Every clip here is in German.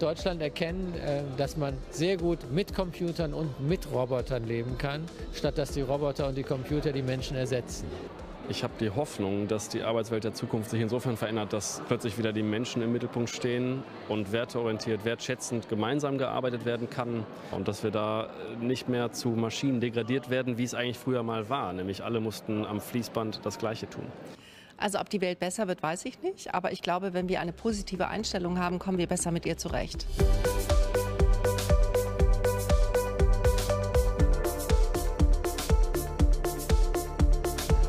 Deutschland erkennen, äh, dass man sehr gut mit Computern und mit Robotern leben kann, statt dass die Roboter und die Computer die Menschen ersetzen. Ich habe die Hoffnung, dass die Arbeitswelt der Zukunft sich insofern verändert, dass plötzlich wieder die Menschen im Mittelpunkt stehen und werteorientiert, wertschätzend gemeinsam gearbeitet werden kann und dass wir da nicht mehr zu Maschinen degradiert werden, wie es eigentlich früher mal war, nämlich alle mussten am Fließband das Gleiche tun. Also ob die Welt besser wird, weiß ich nicht, aber ich glaube, wenn wir eine positive Einstellung haben, kommen wir besser mit ihr zurecht.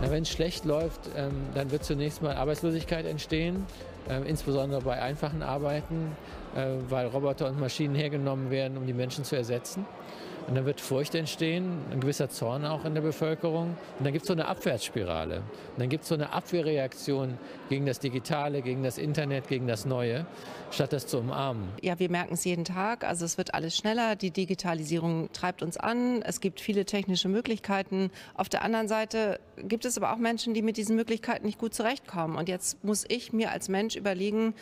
Wenn es schlecht läuft, ähm, dann wird zunächst mal Arbeitslosigkeit entstehen, ähm, insbesondere bei einfachen Arbeiten, äh, weil Roboter und Maschinen hergenommen werden, um die Menschen zu ersetzen. Und dann wird Furcht entstehen, ein gewisser Zorn auch in der Bevölkerung. Und dann gibt es so eine Abwärtsspirale. Und dann gibt es so eine Abwehrreaktion gegen das Digitale, gegen das Internet, gegen das Neue, statt das zu umarmen. Ja, wir merken es jeden Tag. Also es wird alles schneller. Die Digitalisierung treibt uns an. Es gibt viele technische Möglichkeiten. Auf der anderen Seite gibt es aber auch Menschen, die mit diesen Möglichkeiten nicht gut zurechtkommen. Und jetzt muss ich mir als Mensch überlegen,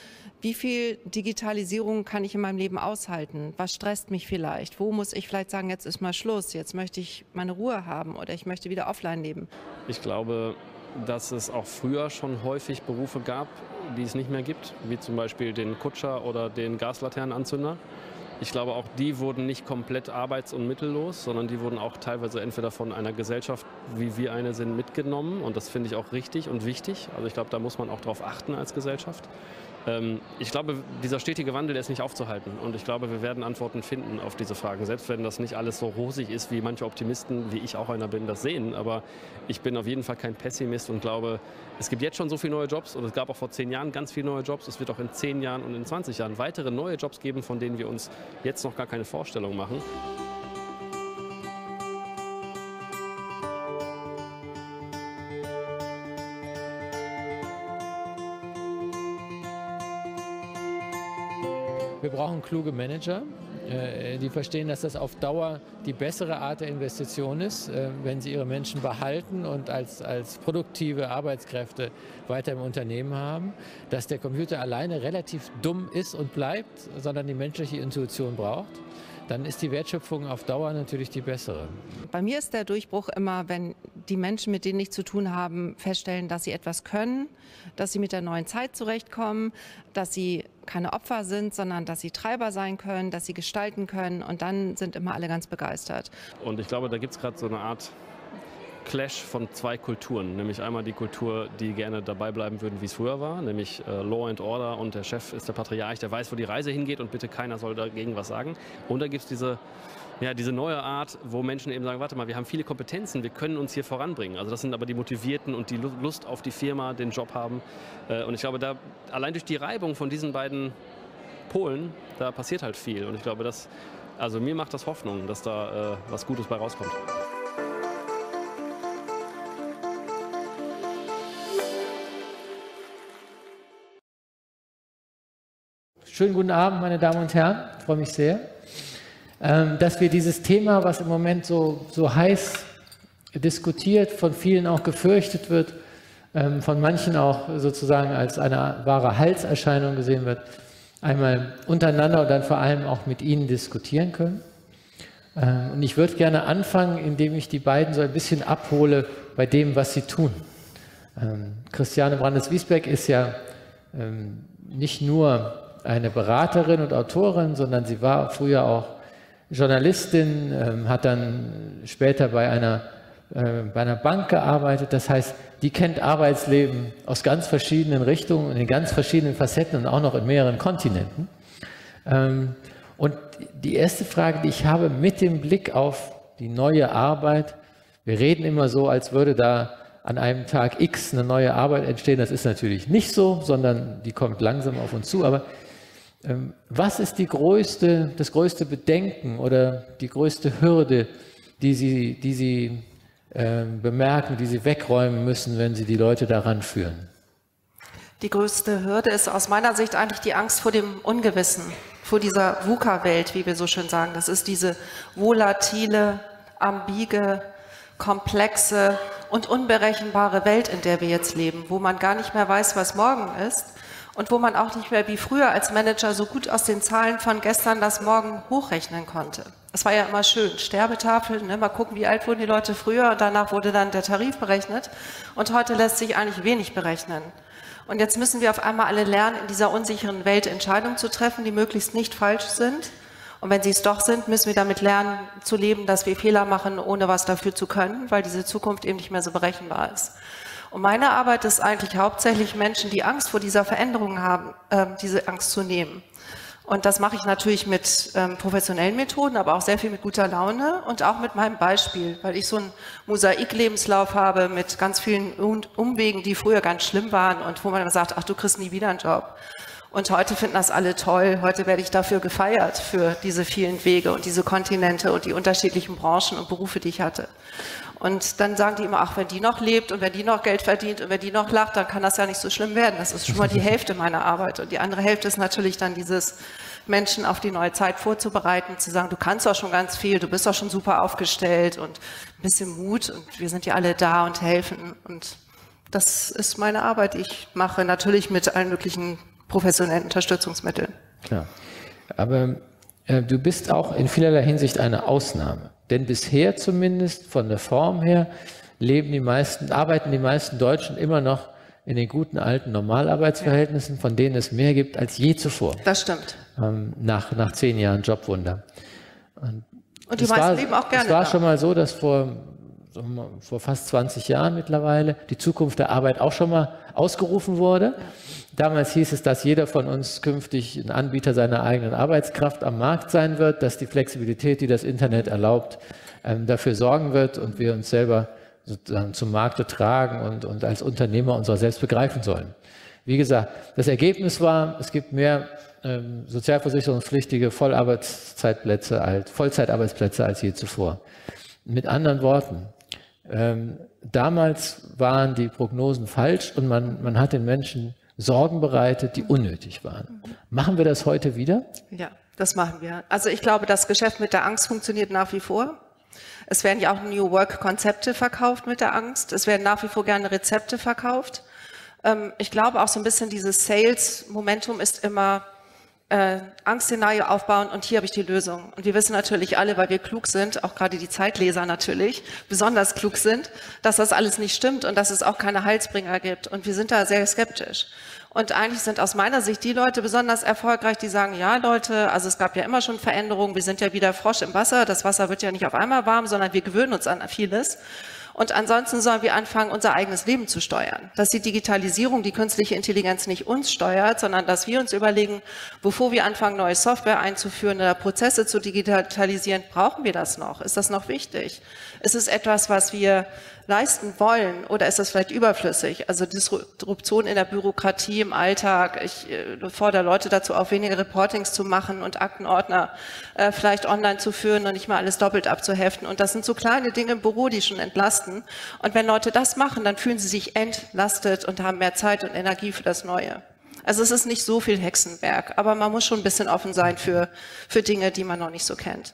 wie viel Digitalisierung kann ich in meinem Leben aushalten? Was stresst mich vielleicht? Wo muss ich vielleicht sagen, jetzt ist mal Schluss, jetzt möchte ich meine Ruhe haben oder ich möchte wieder offline leben? Ich glaube, dass es auch früher schon häufig Berufe gab, die es nicht mehr gibt, wie zum Beispiel den Kutscher oder den Gaslaternenanzünder. Ich glaube, auch die wurden nicht komplett arbeits- und mittellos, sondern die wurden auch teilweise entweder von einer Gesellschaft, wie wir eine sind, mitgenommen. Und das finde ich auch richtig und wichtig. Also ich glaube, da muss man auch darauf achten als Gesellschaft. Ähm, ich glaube, dieser stetige Wandel ist nicht aufzuhalten. Und ich glaube, wir werden Antworten finden auf diese Fragen. Selbst wenn das nicht alles so rosig ist, wie manche Optimisten, wie ich auch einer bin, das sehen. Aber ich bin auf jeden Fall kein Pessimist und glaube, es gibt jetzt schon so viele neue Jobs und es gab auch vor zehn Jahren ganz viele neue Jobs. Es wird auch in zehn Jahren und in 20 Jahren weitere neue Jobs geben, von denen wir uns jetzt noch gar keine Vorstellung machen. Wir brauchen kluge Manager, äh, die verstehen, dass das auf Dauer die bessere Art der Investition ist, äh, wenn sie ihre Menschen behalten und als, als produktive Arbeitskräfte weiter im Unternehmen haben, dass der Computer alleine relativ dumm ist und bleibt, sondern die menschliche Intuition braucht dann ist die Wertschöpfung auf Dauer natürlich die bessere. Bei mir ist der Durchbruch immer, wenn die Menschen, mit denen ich zu tun habe, feststellen, dass sie etwas können, dass sie mit der neuen Zeit zurechtkommen, dass sie keine Opfer sind, sondern dass sie Treiber sein können, dass sie gestalten können und dann sind immer alle ganz begeistert. Und ich glaube, da gibt es gerade so eine Art Clash von zwei Kulturen, nämlich einmal die Kultur, die gerne dabei bleiben würden, wie es früher war, nämlich äh, Law and Order und der Chef ist der Patriarch, der weiß, wo die Reise hingeht und bitte keiner soll dagegen was sagen. Und da gibt es diese ja, diese neue Art, wo Menschen eben sagen, warte mal, wir haben viele Kompetenzen, wir können uns hier voranbringen. Also das sind aber die Motivierten und die Lust auf die Firma, den Job haben. Äh, und ich glaube, da allein durch die Reibung von diesen beiden Polen, da passiert halt viel. Und ich glaube, das, also mir macht das Hoffnung, dass da äh, was Gutes bei rauskommt. Schönen guten Abend, meine Damen und Herren. Ich freue mich sehr, ähm, dass wir dieses Thema, was im Moment so, so heiß diskutiert, von vielen auch gefürchtet wird, ähm, von manchen auch sozusagen als eine wahre Halserscheinung gesehen wird, einmal untereinander und dann vor allem auch mit Ihnen diskutieren können. Ähm, und ich würde gerne anfangen, indem ich die beiden so ein bisschen abhole bei dem, was sie tun. Christiane Brandes-Wiesbeck ist ja nicht nur eine Beraterin und Autorin, sondern sie war früher auch Journalistin, ähm, hat dann später bei einer, äh, bei einer Bank gearbeitet. Das heißt, die kennt Arbeitsleben aus ganz verschiedenen Richtungen und in ganz verschiedenen Facetten und auch noch in mehreren Kontinenten. Ähm, und die erste Frage, die ich habe mit dem Blick auf die neue Arbeit, wir reden immer so, als würde da an einem Tag X eine neue Arbeit entstehen. Das ist natürlich nicht so, sondern die kommt langsam auf uns zu. Aber ähm, was ist größte, das größte Bedenken oder die größte Hürde, die Sie, die Sie äh, bemerken, die Sie wegräumen müssen, wenn Sie die Leute daran führen? Die größte Hürde ist aus meiner Sicht eigentlich die Angst vor dem Ungewissen, vor dieser VUCA-Welt, wie wir so schön sagen. Das ist diese volatile, ambige, komplexe und unberechenbare Welt, in der wir jetzt leben, wo man gar nicht mehr weiß, was morgen ist und wo man auch nicht mehr wie früher als Manager so gut aus den Zahlen von gestern das morgen hochrechnen konnte. Es war ja immer schön, Sterbetafeln, ne? mal gucken, wie alt wurden die Leute früher und danach wurde dann der Tarif berechnet. Und heute lässt sich eigentlich wenig berechnen. Und jetzt müssen wir auf einmal alle lernen, in dieser unsicheren Welt Entscheidungen zu treffen, die möglichst nicht falsch sind. Und wenn sie es doch sind, müssen wir damit lernen zu leben, dass wir Fehler machen, ohne was dafür zu können, weil diese Zukunft eben nicht mehr so berechenbar ist. Und meine Arbeit ist eigentlich hauptsächlich Menschen, die Angst vor dieser Veränderung haben, äh, diese Angst zu nehmen. Und das mache ich natürlich mit ähm, professionellen Methoden, aber auch sehr viel mit guter Laune und auch mit meinem Beispiel, weil ich so einen Mosaiklebenslauf habe mit ganz vielen Umwegen, die früher ganz schlimm waren und wo man immer sagt, ach, du kriegst nie wieder einen Job. Und heute finden das alle toll. Heute werde ich dafür gefeiert, für diese vielen Wege und diese Kontinente und die unterschiedlichen Branchen und Berufe, die ich hatte. Und dann sagen die immer, ach, wenn die noch lebt und wenn die noch Geld verdient und wenn die noch lacht, dann kann das ja nicht so schlimm werden. Das ist schon mal die Hälfte meiner Arbeit. Und die andere Hälfte ist natürlich dann dieses Menschen auf die neue Zeit vorzubereiten, zu sagen, du kannst doch schon ganz viel, du bist doch schon super aufgestellt und ein bisschen Mut und wir sind ja alle da und helfen. Und das ist meine Arbeit, die ich mache, natürlich mit allen möglichen professionellen Unterstützungsmitteln. Klar. Aber äh, du bist auch in vielerlei Hinsicht eine Ausnahme. Denn bisher zumindest von der Form her leben die meisten, arbeiten die meisten Deutschen immer noch in den guten alten Normalarbeitsverhältnissen, von denen es mehr gibt als je zuvor. Das stimmt. Ähm, nach, nach zehn Jahren Jobwunder. Und, Und die meisten war, leben auch gerne. Es war da. schon mal so, dass vor, vor fast 20 Jahren mittlerweile die Zukunft der Arbeit auch schon mal ausgerufen wurde. Damals hieß es, dass jeder von uns künftig ein Anbieter seiner eigenen Arbeitskraft am Markt sein wird, dass die Flexibilität, die das Internet erlaubt, ähm, dafür sorgen wird und wir uns selber sozusagen zum Markte tragen und, und als Unternehmer uns auch selbst begreifen sollen. Wie gesagt, das Ergebnis war, es gibt mehr ähm, sozialversicherungspflichtige Vollarbeitszeitplätze als, Vollzeitarbeitsplätze als je zuvor. Mit anderen Worten, ähm, damals waren die Prognosen falsch und man, man hat den Menschen Sorgen bereitet, die unnötig waren. Machen wir das heute wieder? Ja, das machen wir. Also ich glaube, das Geschäft mit der Angst funktioniert nach wie vor. Es werden ja auch New Work-Konzepte verkauft mit der Angst. Es werden nach wie vor gerne Rezepte verkauft. Ähm, ich glaube auch so ein bisschen dieses Sales-Momentum ist immer äh, Angstszenario aufbauen und hier habe ich die Lösung. Und wir wissen natürlich alle, weil wir klug sind, auch gerade die Zeitleser natürlich, besonders klug sind, dass das alles nicht stimmt und dass es auch keine Heilsbringer gibt. Und wir sind da sehr skeptisch. Und eigentlich sind aus meiner Sicht die Leute besonders erfolgreich, die sagen, ja Leute, also es gab ja immer schon Veränderungen, wir sind ja wieder Frosch im Wasser, das Wasser wird ja nicht auf einmal warm, sondern wir gewöhnen uns an vieles. Und ansonsten sollen wir anfangen, unser eigenes Leben zu steuern. Dass die Digitalisierung, die künstliche Intelligenz nicht uns steuert, sondern dass wir uns überlegen, bevor wir anfangen, neue Software einzuführen oder Prozesse zu digitalisieren, brauchen wir das noch? Ist das noch wichtig? Ist es etwas, was wir leisten wollen oder ist das vielleicht überflüssig? Also Disruption in der Bürokratie im Alltag. Ich äh, fordere Leute dazu auf, weniger Reportings zu machen und Aktenordner äh, vielleicht online zu führen und nicht mal alles doppelt abzuheften. Und das sind so kleine Dinge im Büro, die schon entlasten. Und wenn Leute das machen, dann fühlen sie sich entlastet und haben mehr Zeit und Energie für das Neue. Also es ist nicht so viel Hexenwerk, aber man muss schon ein bisschen offen sein für, für Dinge, die man noch nicht so kennt.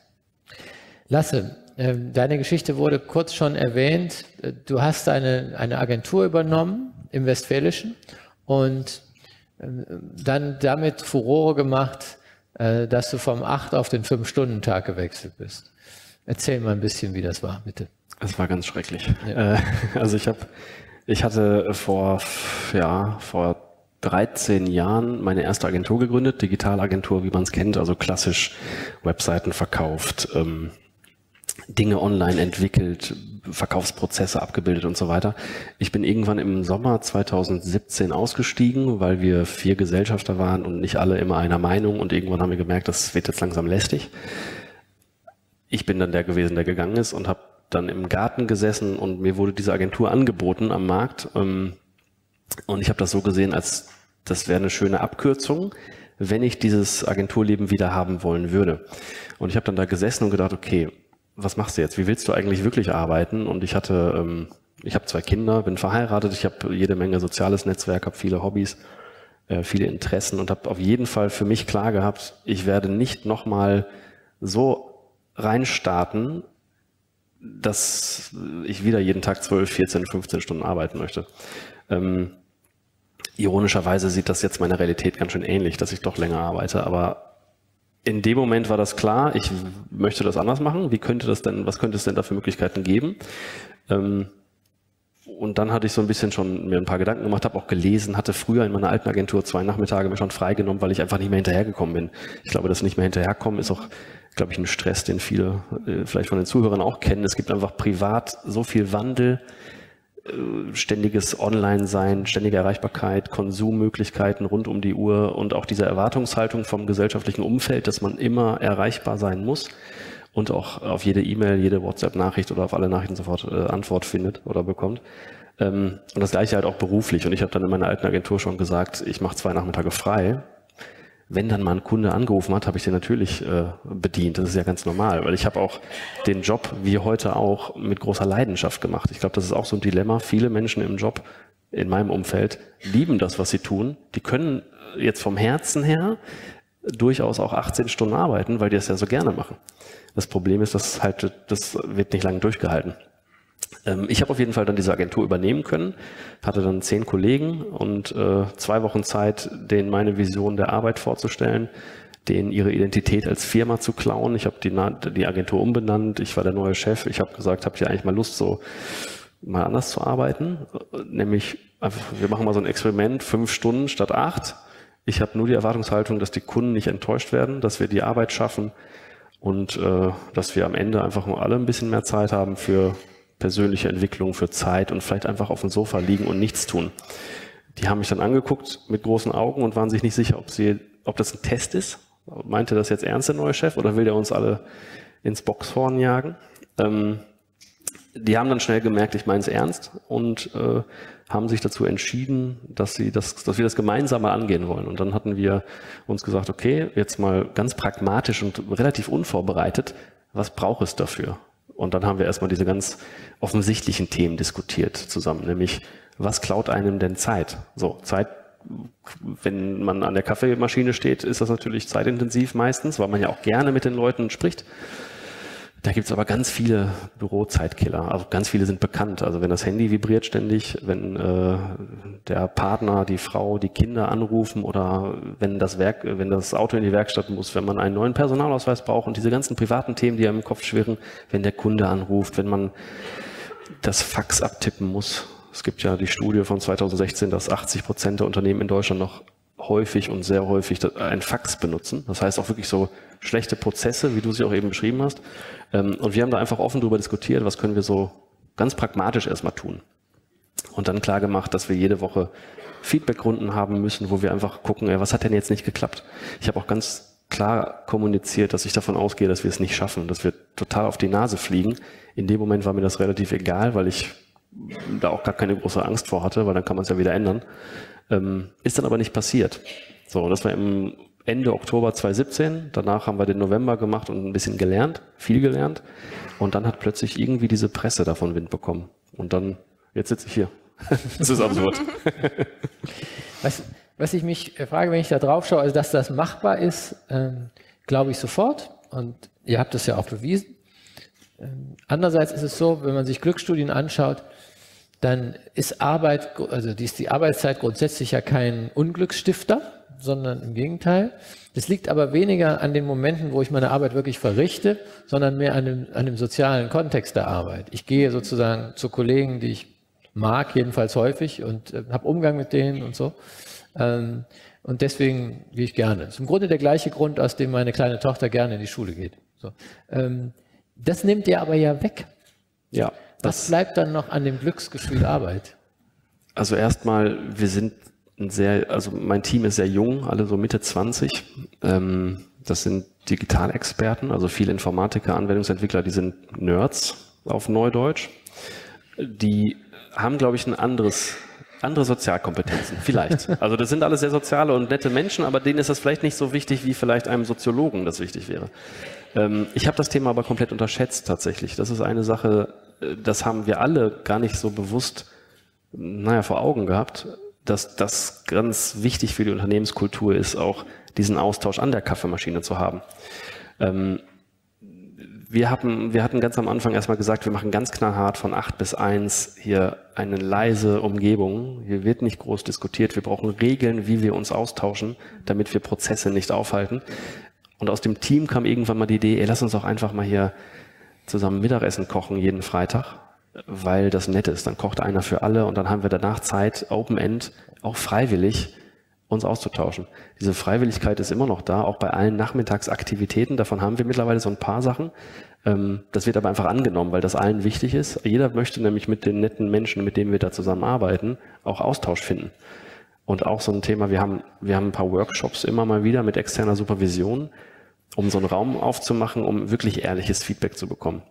Lasse, ähm, deine Geschichte wurde kurz schon erwähnt. Du hast eine, eine Agentur übernommen im Westfälischen und ähm, dann damit Furore gemacht, äh, dass du vom 8 auf den 5-Stunden-Tag gewechselt bist. Erzähl mal ein bisschen, wie das war, bitte. Es war ganz schrecklich. Ja. Äh, also ich habe, ich hatte vor, ja, vor 13 Jahren meine erste Agentur gegründet, Digitalagentur, wie man es kennt, also klassisch Webseiten verkauft, ähm, Dinge online entwickelt, Verkaufsprozesse abgebildet und so weiter. Ich bin irgendwann im Sommer 2017 ausgestiegen, weil wir vier Gesellschafter waren und nicht alle immer einer Meinung und irgendwann haben wir gemerkt, das wird jetzt langsam lästig. Ich bin dann der gewesen, der gegangen ist und habe dann im Garten gesessen und mir wurde diese Agentur angeboten am Markt ähm, und ich habe das so gesehen, als das wäre eine schöne Abkürzung, wenn ich dieses Agenturleben wieder haben wollen würde. Und ich habe dann da gesessen und gedacht, okay, was machst du jetzt? Wie willst du eigentlich wirklich arbeiten? Und ich hatte, ähm, ich habe zwei Kinder, bin verheiratet, ich habe jede Menge soziales Netzwerk, habe viele Hobbys, äh, viele Interessen und habe auf jeden Fall für mich klar gehabt, ich werde nicht nochmal so reinstarten, dass ich wieder jeden Tag 12, 14, 15 Stunden arbeiten möchte. Ähm, ironischerweise sieht das jetzt meine Realität ganz schön ähnlich, dass ich doch länger arbeite, aber in dem Moment war das klar, ich möchte das anders machen. Wie könnte das denn, was könnte es denn da für Möglichkeiten geben? Ähm, und dann hatte ich so ein bisschen schon mir ein paar Gedanken gemacht, habe auch gelesen, hatte früher in meiner alten Agentur zwei Nachmittage mir schon freigenommen, weil ich einfach nicht mehr hinterhergekommen bin. Ich glaube, das nicht mehr hinterherkommen ist auch, glaube ich, ein Stress, den viele äh, vielleicht von den Zuhörern auch kennen. Es gibt einfach privat so viel Wandel, ständiges Online-Sein, ständige Erreichbarkeit, Konsummöglichkeiten rund um die Uhr und auch diese Erwartungshaltung vom gesellschaftlichen Umfeld, dass man immer erreichbar sein muss und auch auf jede E-Mail, jede WhatsApp-Nachricht oder auf alle Nachrichten sofort äh, Antwort findet oder bekommt. Ähm, und das gleiche halt auch beruflich. Und ich habe dann in meiner alten Agentur schon gesagt, ich mache zwei Nachmittage frei. Wenn dann mal ein Kunde angerufen hat, habe ich den natürlich äh, bedient. Das ist ja ganz normal, weil ich habe auch den Job wie heute auch mit großer Leidenschaft gemacht. Ich glaube, das ist auch so ein Dilemma. Viele Menschen im Job in meinem Umfeld lieben das, was sie tun. Die können jetzt vom Herzen her durchaus auch 18 Stunden arbeiten, weil die es ja so gerne machen. Das Problem ist, dass halt, das wird nicht lange durchgehalten. Ähm, ich habe auf jeden Fall dann diese Agentur übernehmen können, hatte dann zehn Kollegen und äh, zwei Wochen Zeit, denen meine Vision der Arbeit vorzustellen, denen ihre Identität als Firma zu klauen. Ich habe die, Agentur umbenannt, ich war der neue Chef. Ich habe gesagt, habt ihr eigentlich mal Lust, so mal anders zu arbeiten? Nämlich, einfach, wir machen mal so ein Experiment, fünf Stunden statt acht. Ich habe nur die Erwartungshaltung, dass die Kunden nicht enttäuscht werden, dass wir die Arbeit schaffen, und äh, dass wir am Ende einfach mal alle ein bisschen mehr Zeit haben für persönliche Entwicklung, für Zeit und vielleicht einfach auf dem Sofa liegen und nichts tun. Die haben mich dann angeguckt mit großen Augen und waren sich nicht sicher, ob, sie, ob das ein Test ist. Meinte das jetzt ernst der neue Chef oder will der uns alle ins Boxhorn jagen? Ähm, die haben dann schnell gemerkt, ich meine es ernst und äh, haben sich dazu entschieden, dass, sie das, dass wir das gemeinsam mal angehen wollen. Und dann hatten wir uns gesagt, okay, jetzt mal ganz pragmatisch und relativ unvorbereitet, was braucht es dafür? Und dann haben wir erstmal diese ganz offensichtlichen Themen diskutiert zusammen, nämlich was klaut einem denn Zeit? So, Zeit, wenn man an der Kaffeemaschine steht, ist das natürlich zeitintensiv meistens, weil man ja auch gerne mit den Leuten spricht. Da gibt es aber ganz viele Bürozeitkiller. Also ganz viele sind bekannt. Also wenn das Handy vibriert ständig, wenn äh, der Partner, die Frau, die Kinder anrufen oder wenn das Werk, wenn das Auto in die Werkstatt muss, wenn man einen neuen Personalausweis braucht und diese ganzen privaten Themen, die einem im Kopf schwirren, wenn der Kunde anruft, wenn man das Fax abtippen muss. Es gibt ja die Studie von 2016, dass 80 Prozent der Unternehmen in Deutschland noch häufig und sehr häufig ein Fax benutzen. Das heißt auch wirklich so schlechte Prozesse, wie du sie auch eben beschrieben hast. Ähm, und wir haben da einfach offen darüber diskutiert, was können wir so ganz pragmatisch erstmal tun. Und dann klar gemacht, dass wir jede Woche Feedbackrunden haben müssen, wo wir einfach gucken, was hat denn jetzt nicht geklappt? Ich habe auch ganz klar kommuniziert, dass ich davon ausgehe, dass wir es nicht schaffen, dass wir total auf die Nase fliegen. In dem Moment war mir das relativ egal, weil ich da auch gar keine große Angst vor hatte, weil dann kann man es ja wieder ändern. Ähm, ist dann aber nicht passiert. So, das war im Ende Oktober 2017. Danach haben wir den November gemacht und ein bisschen gelernt, viel gelernt. Und dann hat plötzlich irgendwie diese Presse davon Wind bekommen. Und dann, jetzt sitze ich hier. das ist absurd. was, was ich mich frage, wenn ich da drauf schaue, also dass das machbar ist, ähm, glaube ich sofort. Und ihr habt das ja auch bewiesen. Ähm, andererseits ist es so, wenn man sich Glücksstudien anschaut, dann ist Arbeit, also die ist die Arbeitszeit grundsätzlich ja kein Unglücksstifter, sondern im Gegenteil. Das liegt aber weniger an den Momenten, wo ich meine Arbeit wirklich verrichte, sondern mehr an dem, an dem sozialen Kontext der Arbeit. Ich gehe sozusagen zu Kollegen, die ich mag, jedenfalls häufig und äh, habe Umgang mit denen und so. Ähm, und deswegen gehe ich gerne. Im Grunde der gleiche Grund, aus dem meine kleine Tochter gerne in die Schule geht. So. Ähm, das nimmt ihr aber ja weg. Ja. Was bleibt dann noch an dem Glücksgefühl Arbeit? Also erstmal, wir sind ein sehr, also mein Team ist sehr jung, alle so Mitte 20. Ähm, das sind Digitalexperten, also viele Informatiker, Anwendungsentwickler, die sind Nerds auf Neudeutsch. Die haben, glaube ich, ein anderes andere Sozialkompetenzen, vielleicht. Also das sind alles sehr soziale und nette Menschen, aber denen ist das vielleicht nicht so wichtig, wie vielleicht einem Soziologen das wichtig wäre. Ähm, ich habe das Thema aber komplett unterschätzt tatsächlich. Das ist eine Sache, äh, das haben wir alle gar nicht so bewusst, naja, vor Augen gehabt dass das ganz wichtig für die Unternehmenskultur ist, auch diesen Austausch an der Kaffeemaschine zu haben. Ähm, wir, hatten, wir hatten ganz am Anfang erstmal gesagt, wir machen ganz knallhart von 8 bis 1 hier eine leise Umgebung. Hier wird nicht groß diskutiert. Wir brauchen Regeln, wie wir uns austauschen, damit wir Prozesse nicht aufhalten. Und aus dem Team kam irgendwann mal die Idee, ey, lass uns doch einfach mal hier zusammen Mittagessen kochen jeden Freitag, weil das nett ist. Dann kocht einer für alle und dann haben wir danach Zeit, Open End, auch freiwillig, uns auszutauschen. Diese Freiwilligkeit ist immer noch da, auch bei allen Nachmittagsaktivitäten. Davon haben wir mittlerweile so ein paar Sachen. Ähm, das wird aber einfach angenommen, weil das allen wichtig ist. Jeder möchte nämlich mit den netten Menschen, mit denen wir da zusammenarbeiten, auch Austausch finden. Und auch so ein Thema, wir haben, wir haben ein paar Workshops immer mal wieder mit externer Supervision, um so einen Raum aufzumachen, um wirklich ehrliches Feedback zu bekommen.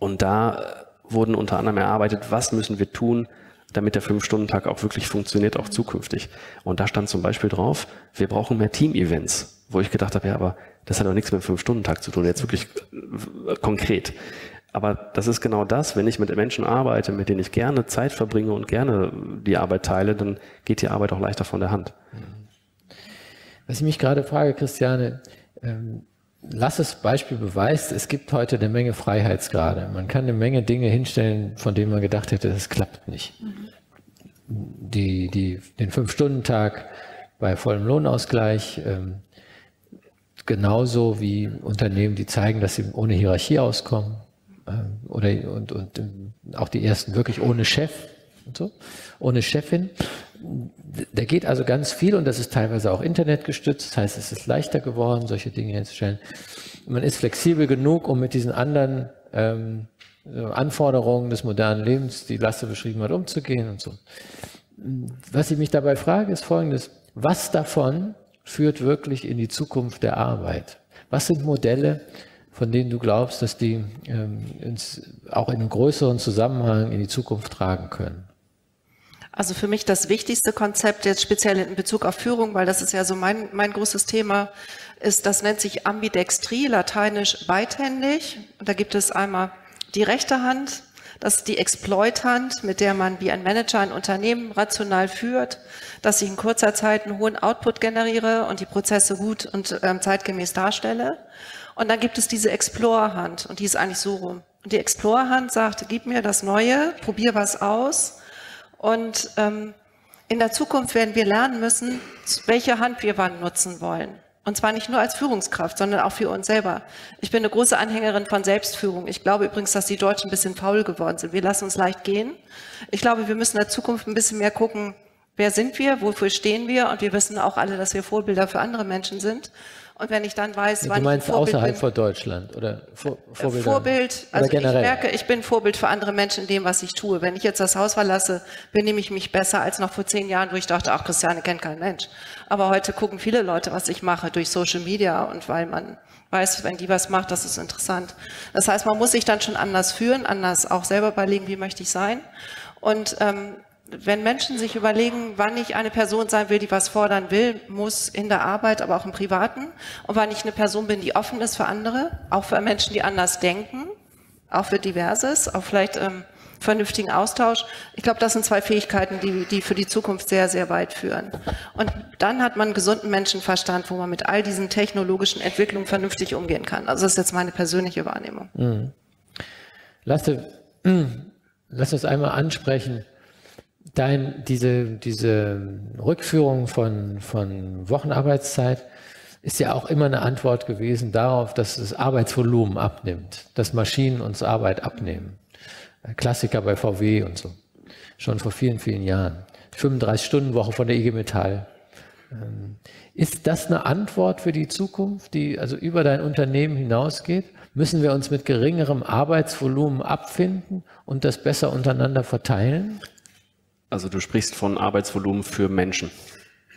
Und da wurden unter anderem erarbeitet, was müssen wir tun, damit der Fünf-Stunden-Tag auch wirklich funktioniert, auch zukünftig. Und da stand zum Beispiel drauf, wir brauchen mehr Team-Events, wo ich gedacht habe, ja, aber das hat doch nichts mit dem Fünf-Stunden-Tag zu tun, jetzt wirklich äh, konkret. Aber das ist genau das, wenn ich mit Menschen arbeite, mit denen ich gerne Zeit verbringe und gerne die Arbeit teile, dann geht die Arbeit auch leichter von der Hand. Was ich mich gerade frage, Christiane, ähm, Lasses Beispiel beweist, es gibt heute eine Menge Freiheitsgrade. Man kann eine Menge Dinge hinstellen, von denen man gedacht hätte, das klappt nicht. Mhm. Die, die, den Fünf-Stunden-Tag bei vollem Lohnausgleich, ähm, genauso wie Unternehmen, die zeigen, dass sie ohne Hierarchie auskommen, ähm, oder und, und ähm, auch die ersten wirklich ohne Chef und so, ohne Chefin. Da geht also ganz viel und das ist teilweise auch internetgestützt. Das heißt, es ist leichter geworden, solche Dinge herzustellen. Man ist flexibel genug, um mit diesen anderen ähm, Anforderungen des modernen Lebens, die Lasse beschrieben hat, umzugehen und so. Was ich mich dabei frage, ist folgendes. Was davon führt wirklich in die Zukunft der Arbeit? Was sind Modelle, von denen du glaubst, dass die ähm, auch in einem größeren Zusammenhang in die Zukunft tragen können? Also für mich das wichtigste Konzept jetzt speziell in Bezug auf Führung, weil das ist ja so mein, mein großes Thema, ist, das nennt sich Ambidextrie, lateinisch beidhändig. Und da gibt es einmal die rechte Hand, das ist die Exploit-Hand, mit der man wie ein Manager ein Unternehmen rational führt, dass ich in kurzer Zeit einen hohen Output generiere und die Prozesse gut und ähm, zeitgemäß darstelle. Und dann gibt es diese Explore-Hand und die ist eigentlich so rum. Und die Explore-Hand sagt, gib mir das Neue, probier was aus und ähm, in der Zukunft werden wir lernen müssen, welche Hand wir wann nutzen wollen. Und zwar nicht nur als Führungskraft, sondern auch für uns selber. Ich bin eine große Anhängerin von Selbstführung. Ich glaube übrigens, dass die Deutschen ein bisschen faul geworden sind. Wir lassen uns leicht gehen. Ich glaube, wir müssen in der Zukunft ein bisschen mehr gucken, wer sind wir, wofür stehen wir. Und wir wissen auch alle, dass wir Vorbilder für andere Menschen sind. Und wenn ich dann weiß, wann du meinst ich außerhalb bin, von Deutschland oder Vor Vorbild? Vorbild, also ich merke, ich bin Vorbild für andere Menschen in dem, was ich tue. Wenn ich jetzt das Haus verlasse, benehme ich mich besser als noch vor zehn Jahren, wo ich dachte, ach, Christiane kennt kein Mensch. Aber heute gucken viele Leute, was ich mache durch Social Media und weil man weiß, wenn die was macht, das ist interessant. Das heißt, man muss sich dann schon anders führen, anders auch selber überlegen, wie möchte ich sein. Und ähm, wenn Menschen sich überlegen, wann ich eine Person sein will, die was fordern will, muss in der Arbeit, aber auch im Privaten, und wann ich eine Person bin, die offen ist für andere, auch für Menschen, die anders denken, auch für Diverses, auch vielleicht ähm, vernünftigen Austausch. Ich glaube, das sind zwei Fähigkeiten, die, die für die Zukunft sehr, sehr weit führen. Und dann hat man einen gesunden Menschenverstand, wo man mit all diesen technologischen Entwicklungen vernünftig umgehen kann. Also das ist jetzt meine persönliche Wahrnehmung. Mhm. Lass, lass uns einmal ansprechen, dein, diese, diese Rückführung von, von Wochenarbeitszeit ist ja auch immer eine Antwort gewesen darauf, dass das Arbeitsvolumen abnimmt, dass Maschinen uns Arbeit abnehmen. Klassiker bei VW und so. Schon vor vielen, vielen Jahren. 35-Stunden-Woche von der IG Metall. Ähm, ist das eine Antwort für die Zukunft, die also über dein Unternehmen hinausgeht? Müssen wir uns mit geringerem Arbeitsvolumen abfinden und das besser untereinander verteilen? Also du sprichst von Arbeitsvolumen für Menschen,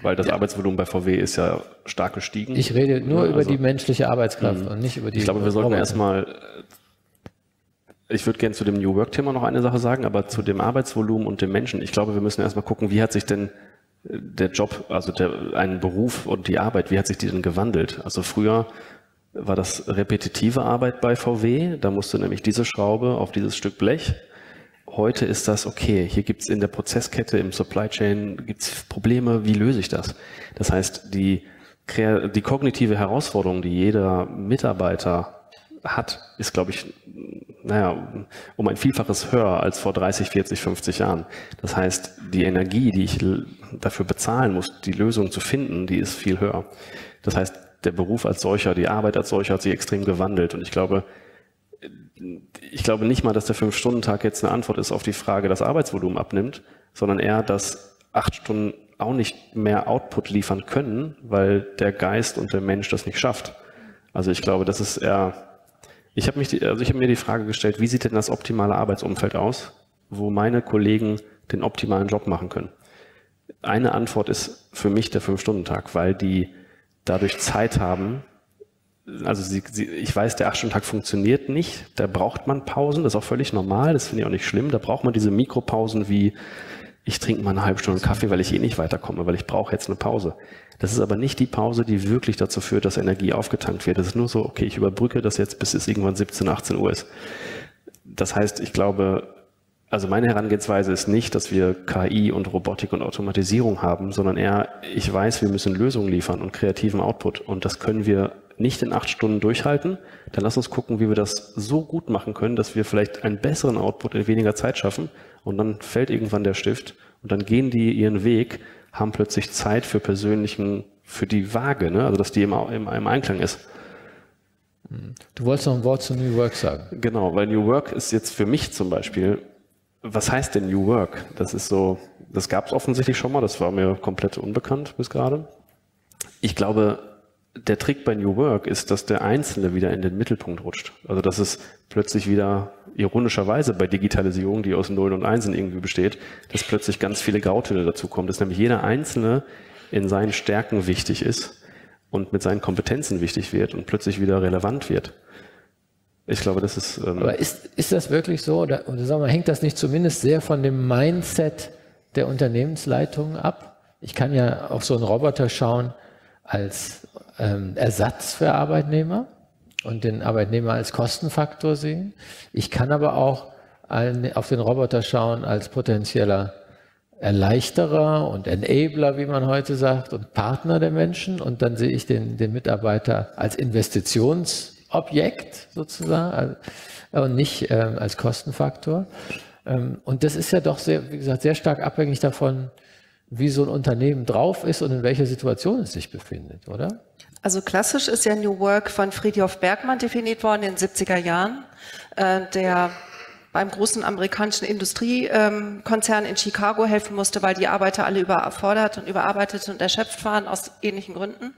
weil das ja. Arbeitsvolumen bei VW ist ja stark gestiegen. Ich rede nur ja, über also, die menschliche Arbeitskraft mh. und nicht über die. Ich glaube, wir sollten erstmal. Äh, ich würde gerne zu dem New Work-Thema noch eine Sache sagen, aber zu dem Arbeitsvolumen und dem Menschen. Ich glaube, wir müssen erstmal gucken, wie hat sich denn äh, der Job, also der, ein Beruf und die Arbeit, wie hat sich die denn gewandelt? Also früher war das repetitive Arbeit bei VW, da musste nämlich diese Schraube auf dieses Stück Blech Heute ist das okay. Hier gibt es in der Prozesskette, im Supply Chain gibt's Probleme. Wie löse ich das? Das heißt, die, die kognitive Herausforderung, die jeder Mitarbeiter hat, ist, glaube ich, naja, um ein Vielfaches höher als vor 30, 40, 50 Jahren. Das heißt, die Energie, die ich dafür bezahlen muss, die Lösung zu finden, die ist viel höher. Das heißt, der Beruf als solcher, die Arbeit als solcher hat sich extrem gewandelt. Und ich glaube, ich glaube nicht mal, dass der Fünf-Stunden-Tag jetzt eine Antwort ist auf die Frage, dass Arbeitsvolumen abnimmt, sondern eher, dass acht Stunden auch nicht mehr Output liefern können, weil der Geist und der Mensch das nicht schafft. Also ich glaube, das ist eher, ich habe mich, also ich habe mir die Frage gestellt, wie sieht denn das optimale Arbeitsumfeld aus, wo meine Kollegen den optimalen Job machen können? Eine Antwort ist für mich der Fünf-Stunden-Tag, weil die dadurch Zeit haben, also sie, sie, ich weiß, der Acht-Stunden-Tag funktioniert nicht. Da braucht man Pausen. Das ist auch völlig normal. Das finde ich auch nicht schlimm. Da braucht man diese Mikropausen wie, ich trinke mal eine halbe Stunde Kaffee, weil ich eh nicht weiterkomme, weil ich brauche jetzt eine Pause. Das ist aber nicht die Pause, die wirklich dazu führt, dass Energie aufgetankt wird. Das ist nur so, okay, ich überbrücke das jetzt, bis es irgendwann 17, 18 Uhr ist. Das heißt, ich glaube, also meine Herangehensweise ist nicht, dass wir KI und Robotik und Automatisierung haben, sondern eher, ich weiß, wir müssen Lösungen liefern und kreativen Output. Und das können wir nicht in acht Stunden durchhalten. Dann lass uns gucken, wie wir das so gut machen können, dass wir vielleicht einen besseren Output in weniger Zeit schaffen. Und dann fällt irgendwann der Stift und dann gehen die ihren Weg, haben plötzlich Zeit für persönlichen, für die Waage, ne? also dass die im, im, im Einklang ist. Du wolltest noch ein Wort zu New Work sagen. Genau, weil New Work ist jetzt für mich zum Beispiel was heißt denn New Work? Das ist so, das gab es offensichtlich schon mal, das war mir komplett unbekannt bis gerade. Ich glaube, der Trick bei New Work ist, dass der Einzelne wieder in den Mittelpunkt rutscht. Also dass es plötzlich wieder ironischerweise bei Digitalisierung, die aus Nullen und Einsen irgendwie besteht, dass plötzlich ganz viele Grautöne dazukommen, dass nämlich jeder Einzelne in seinen Stärken wichtig ist und mit seinen Kompetenzen wichtig wird und plötzlich wieder relevant wird. Ich glaube, das ist. Ähm Aber ist, ist das wirklich so? Oder, oder sagen wir, hängt das nicht zumindest sehr von dem Mindset der Unternehmensleitungen ab? Ich kann ja auf so einen Roboter schauen als ähm, Ersatz für Arbeitnehmer und den Arbeitnehmer als Kostenfaktor sehen. Ich kann aber auch auf den Roboter schauen als potenzieller Erleichterer und Enabler, wie man heute sagt, und Partner der Menschen. Und dann sehe ich den, den Mitarbeiter als Investitions- Objekt sozusagen also, und nicht ähm, als Kostenfaktor. Ähm, und das ist ja doch sehr, wie gesagt, sehr stark abhängig davon, wie so ein Unternehmen drauf ist und in welcher Situation es sich befindet, oder? Also klassisch ist ja New Work von Friedhof Bergmann definiert worden in den 70er Jahren, äh, der beim großen amerikanischen Industriekonzern in Chicago helfen musste, weil die Arbeiter alle überfordert und überarbeitet und erschöpft waren aus ähnlichen Gründen.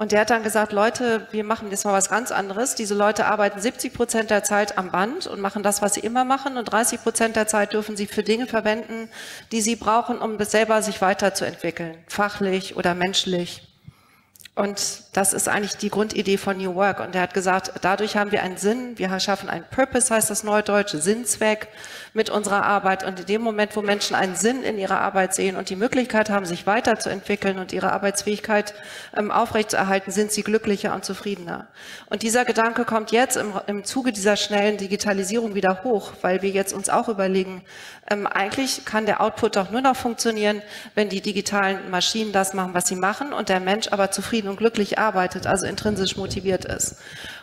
Und der hat dann gesagt, Leute, wir machen jetzt mal was ganz anderes. Diese Leute arbeiten 70 Prozent der Zeit am Band und machen das, was sie immer machen. Und 30 Prozent der Zeit dürfen sie für Dinge verwenden, die sie brauchen, um selber sich weiterzuentwickeln. Fachlich oder menschlich. Und das ist eigentlich die Grundidee von New Work. Und er hat gesagt, dadurch haben wir einen Sinn, wir schaffen einen Purpose, heißt das Neudeutsche, Sinnzweck mit unserer Arbeit. Und in dem Moment, wo Menschen einen Sinn in ihrer Arbeit sehen und die Möglichkeit haben, sich weiterzuentwickeln und ihre Arbeitsfähigkeit ähm, aufrechtzuerhalten, sind sie glücklicher und zufriedener. Und dieser Gedanke kommt jetzt im, im Zuge dieser schnellen Digitalisierung wieder hoch, weil wir jetzt uns auch überlegen, ähm, eigentlich kann der Output doch nur noch funktionieren, wenn die digitalen Maschinen das machen, was sie machen und der Mensch aber zufrieden und glücklich arbeitet, also intrinsisch motiviert ist.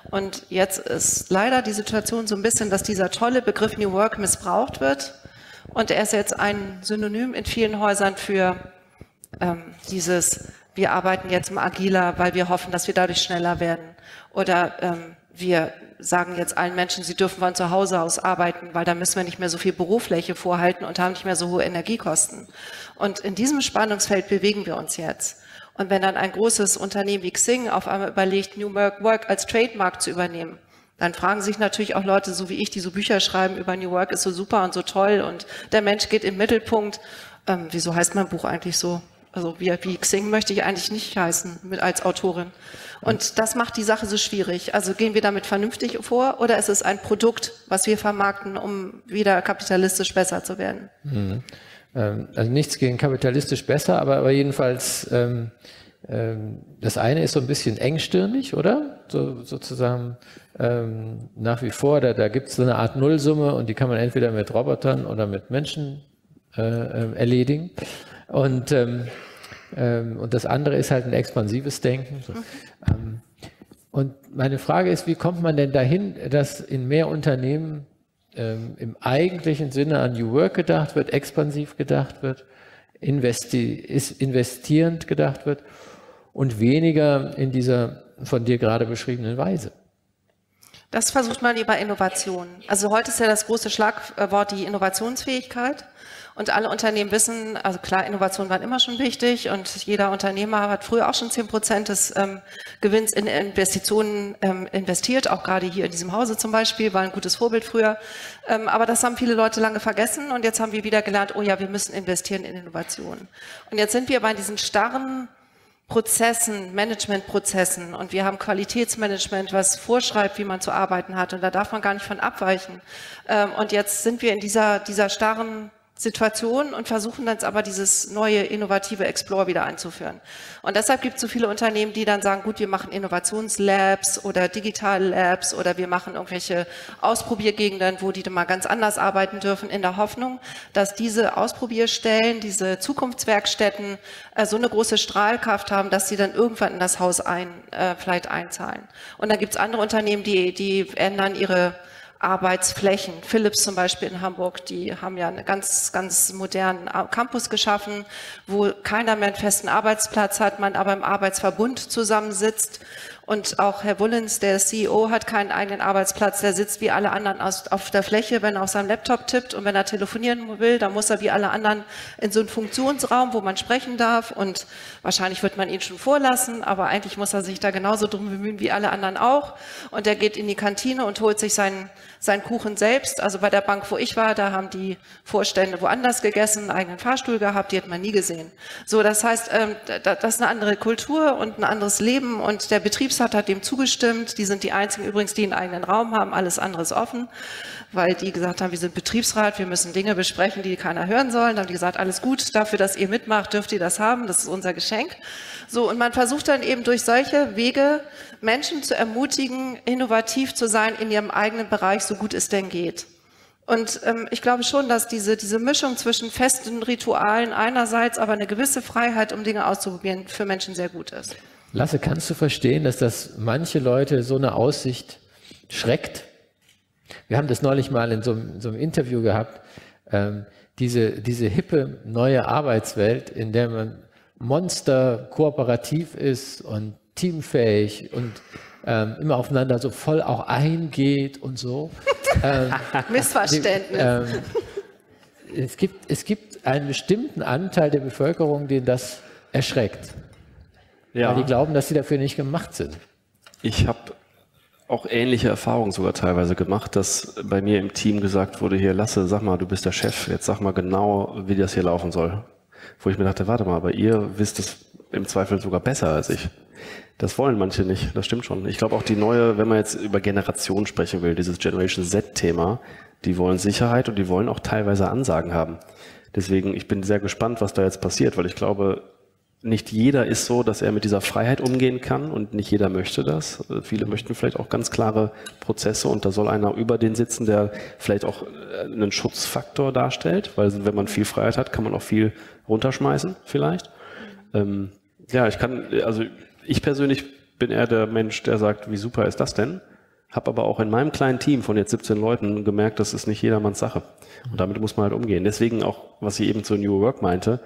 Und jetzt ist leider die Situation so ein bisschen, dass dieser tolle Begriff New Work missbraucht wird. Und er ist jetzt ein Synonym in vielen Häusern für ähm, dieses, wir arbeiten jetzt mal agiler, weil wir hoffen, dass wir dadurch schneller werden. Oder ähm, wir sagen jetzt allen Menschen, sie dürfen von zu Hause aus arbeiten, weil da müssen wir nicht mehr so viel Bürofläche vorhalten und haben nicht mehr so hohe Energiekosten. Und in diesem Spannungsfeld bewegen wir uns jetzt. Und wenn dann ein großes Unternehmen wie Xing auf einmal überlegt, New Work als Trademark zu übernehmen, dann fragen sich natürlich auch Leute, so wie ich, die so Bücher schreiben über New Work ist so super und so toll und der Mensch geht im Mittelpunkt. Ähm, wieso heißt mein Buch eigentlich so? Also wie, wie Xing möchte ich eigentlich nicht heißen mit, als Autorin. Und das macht die Sache so schwierig. Also gehen wir damit vernünftig vor oder ist es ein Produkt, was wir vermarkten, um wieder kapitalistisch besser zu werden? Mhm. Ähm, also nichts gegen kapitalistisch besser, aber, aber jedenfalls ähm, ähm, das eine ist so ein bisschen engstirnig, oder? So, sozusagen ähm, nach wie vor, da, da gibt es so eine Art Nullsumme und die kann man entweder mit Robotern oder mit Menschen äh, äh, erledigen. Und, ähm, ähm, und das andere ist halt ein expansives Denken. So. Mhm. Und meine Frage ist, wie kommt man denn dahin, dass in mehr Unternehmen ähm, im eigentlichen Sinne an New Work gedacht wird, expansiv gedacht wird, investi investierend gedacht wird und weniger in dieser von dir gerade beschriebenen Weise? Das versucht man über Innovation. Also heute ist ja das große Schlagwort die Innovationsfähigkeit. Und alle Unternehmen wissen, also klar, Innovation war immer schon wichtig und jeder Unternehmer hat früher auch schon zehn Prozent des ähm, Gewinns in Investitionen ähm, investiert, auch gerade hier in diesem Hause zum Beispiel, war ein gutes Vorbild früher. Ähm, aber das haben viele Leute lange vergessen und jetzt haben wir wieder gelernt, oh ja, wir müssen investieren in Innovationen. Und jetzt sind wir bei diesen starren Prozessen, Managementprozessen und wir haben Qualitätsmanagement, was vorschreibt, wie man zu arbeiten hat und da darf man gar nicht von abweichen. Ähm, und jetzt sind wir in dieser, dieser starren Situation und versuchen dann aber dieses neue innovative Explore wieder einzuführen. Und deshalb gibt es so viele Unternehmen, die dann sagen, gut, wir machen Innovationslabs oder Digital Labs oder wir machen irgendwelche Ausprobiergegenden, wo die dann mal ganz anders arbeiten dürfen, in der Hoffnung, dass diese Ausprobierstellen, diese Zukunftswerkstätten äh, so eine große Strahlkraft haben, dass sie dann irgendwann in das Haus ein, äh, vielleicht einzahlen. Und dann gibt es andere Unternehmen, die, die ändern ihre Arbeitsflächen. Philips zum Beispiel in Hamburg, die haben ja einen ganz, ganz modernen Campus geschaffen, wo keiner mehr einen festen Arbeitsplatz hat, man aber im Arbeitsverbund zusammensitzt und auch Herr Wullens, der CEO, hat keinen eigenen Arbeitsplatz. Der sitzt wie alle anderen auf der Fläche, wenn er auf seinem Laptop tippt. Und wenn er telefonieren will, dann muss er wie alle anderen in so einen Funktionsraum, wo man sprechen darf. Und wahrscheinlich wird man ihn schon vorlassen, aber eigentlich muss er sich da genauso drum bemühen wie alle anderen auch. Und er geht in die Kantine und holt sich seinen, seinen Kuchen selbst. Also bei der Bank, wo ich war, da haben die Vorstände woanders gegessen, einen eigenen Fahrstuhl gehabt, die hat man nie gesehen. So, das heißt, ähm, das ist eine andere Kultur und ein anderes Leben und der Betriebs Betriebsrat hat dem zugestimmt. Die sind die einzigen übrigens, die einen eigenen Raum haben. Alles andere ist offen, weil die gesagt haben, wir sind Betriebsrat, wir müssen Dinge besprechen, die keiner hören soll. Dann haben die gesagt, alles gut, dafür, dass ihr mitmacht, dürft ihr das haben. Das ist unser Geschenk. So, und man versucht dann eben durch solche Wege Menschen zu ermutigen, innovativ zu sein in ihrem eigenen Bereich, so gut es denn geht. Und ähm, ich glaube schon, dass diese, diese Mischung zwischen festen Ritualen einerseits, aber eine gewisse Freiheit, um Dinge auszuprobieren, für Menschen sehr gut ist. Lasse, kannst du verstehen, dass das manche Leute so eine Aussicht schreckt? Wir haben das neulich mal in so, in so einem Interview gehabt. Ähm, diese, diese hippe neue Arbeitswelt, in der man monster kooperativ ist und teamfähig und ähm, immer aufeinander so voll auch eingeht und so. Ähm, Missverständnis. Ähm, es, gibt, es gibt einen bestimmten Anteil der Bevölkerung, den das erschreckt. Ja. Weil die glauben, dass sie dafür nicht gemacht sind. Ich habe auch ähnliche Erfahrungen sogar teilweise gemacht, dass bei mir im Team gesagt wurde, hier Lasse, sag mal, du bist der Chef, jetzt sag mal genau, wie das hier laufen soll. Wo ich mir dachte, warte mal, aber ihr wisst es im Zweifel sogar besser als ich. Das wollen manche nicht, das stimmt schon. Ich glaube auch die neue, wenn man jetzt über Generation sprechen will, dieses Generation Z-Thema, die wollen Sicherheit und die wollen auch teilweise Ansagen haben. Deswegen, ich bin sehr gespannt, was da jetzt passiert, weil ich glaube, nicht jeder ist so, dass er mit dieser Freiheit umgehen kann und nicht jeder möchte das. Viele möchten vielleicht auch ganz klare Prozesse und da soll einer über den sitzen, der vielleicht auch äh, einen Schutzfaktor darstellt, weil wenn man viel Freiheit hat, kann man auch viel runterschmeißen vielleicht. Ähm, ja, ich kann, also ich persönlich bin eher der Mensch, der sagt, wie super ist das denn? Hab aber auch in meinem kleinen Team von jetzt 17 Leuten gemerkt, das ist nicht jedermanns Sache. Und damit muss man halt umgehen. Deswegen auch, was ich eben zu New Work meinte,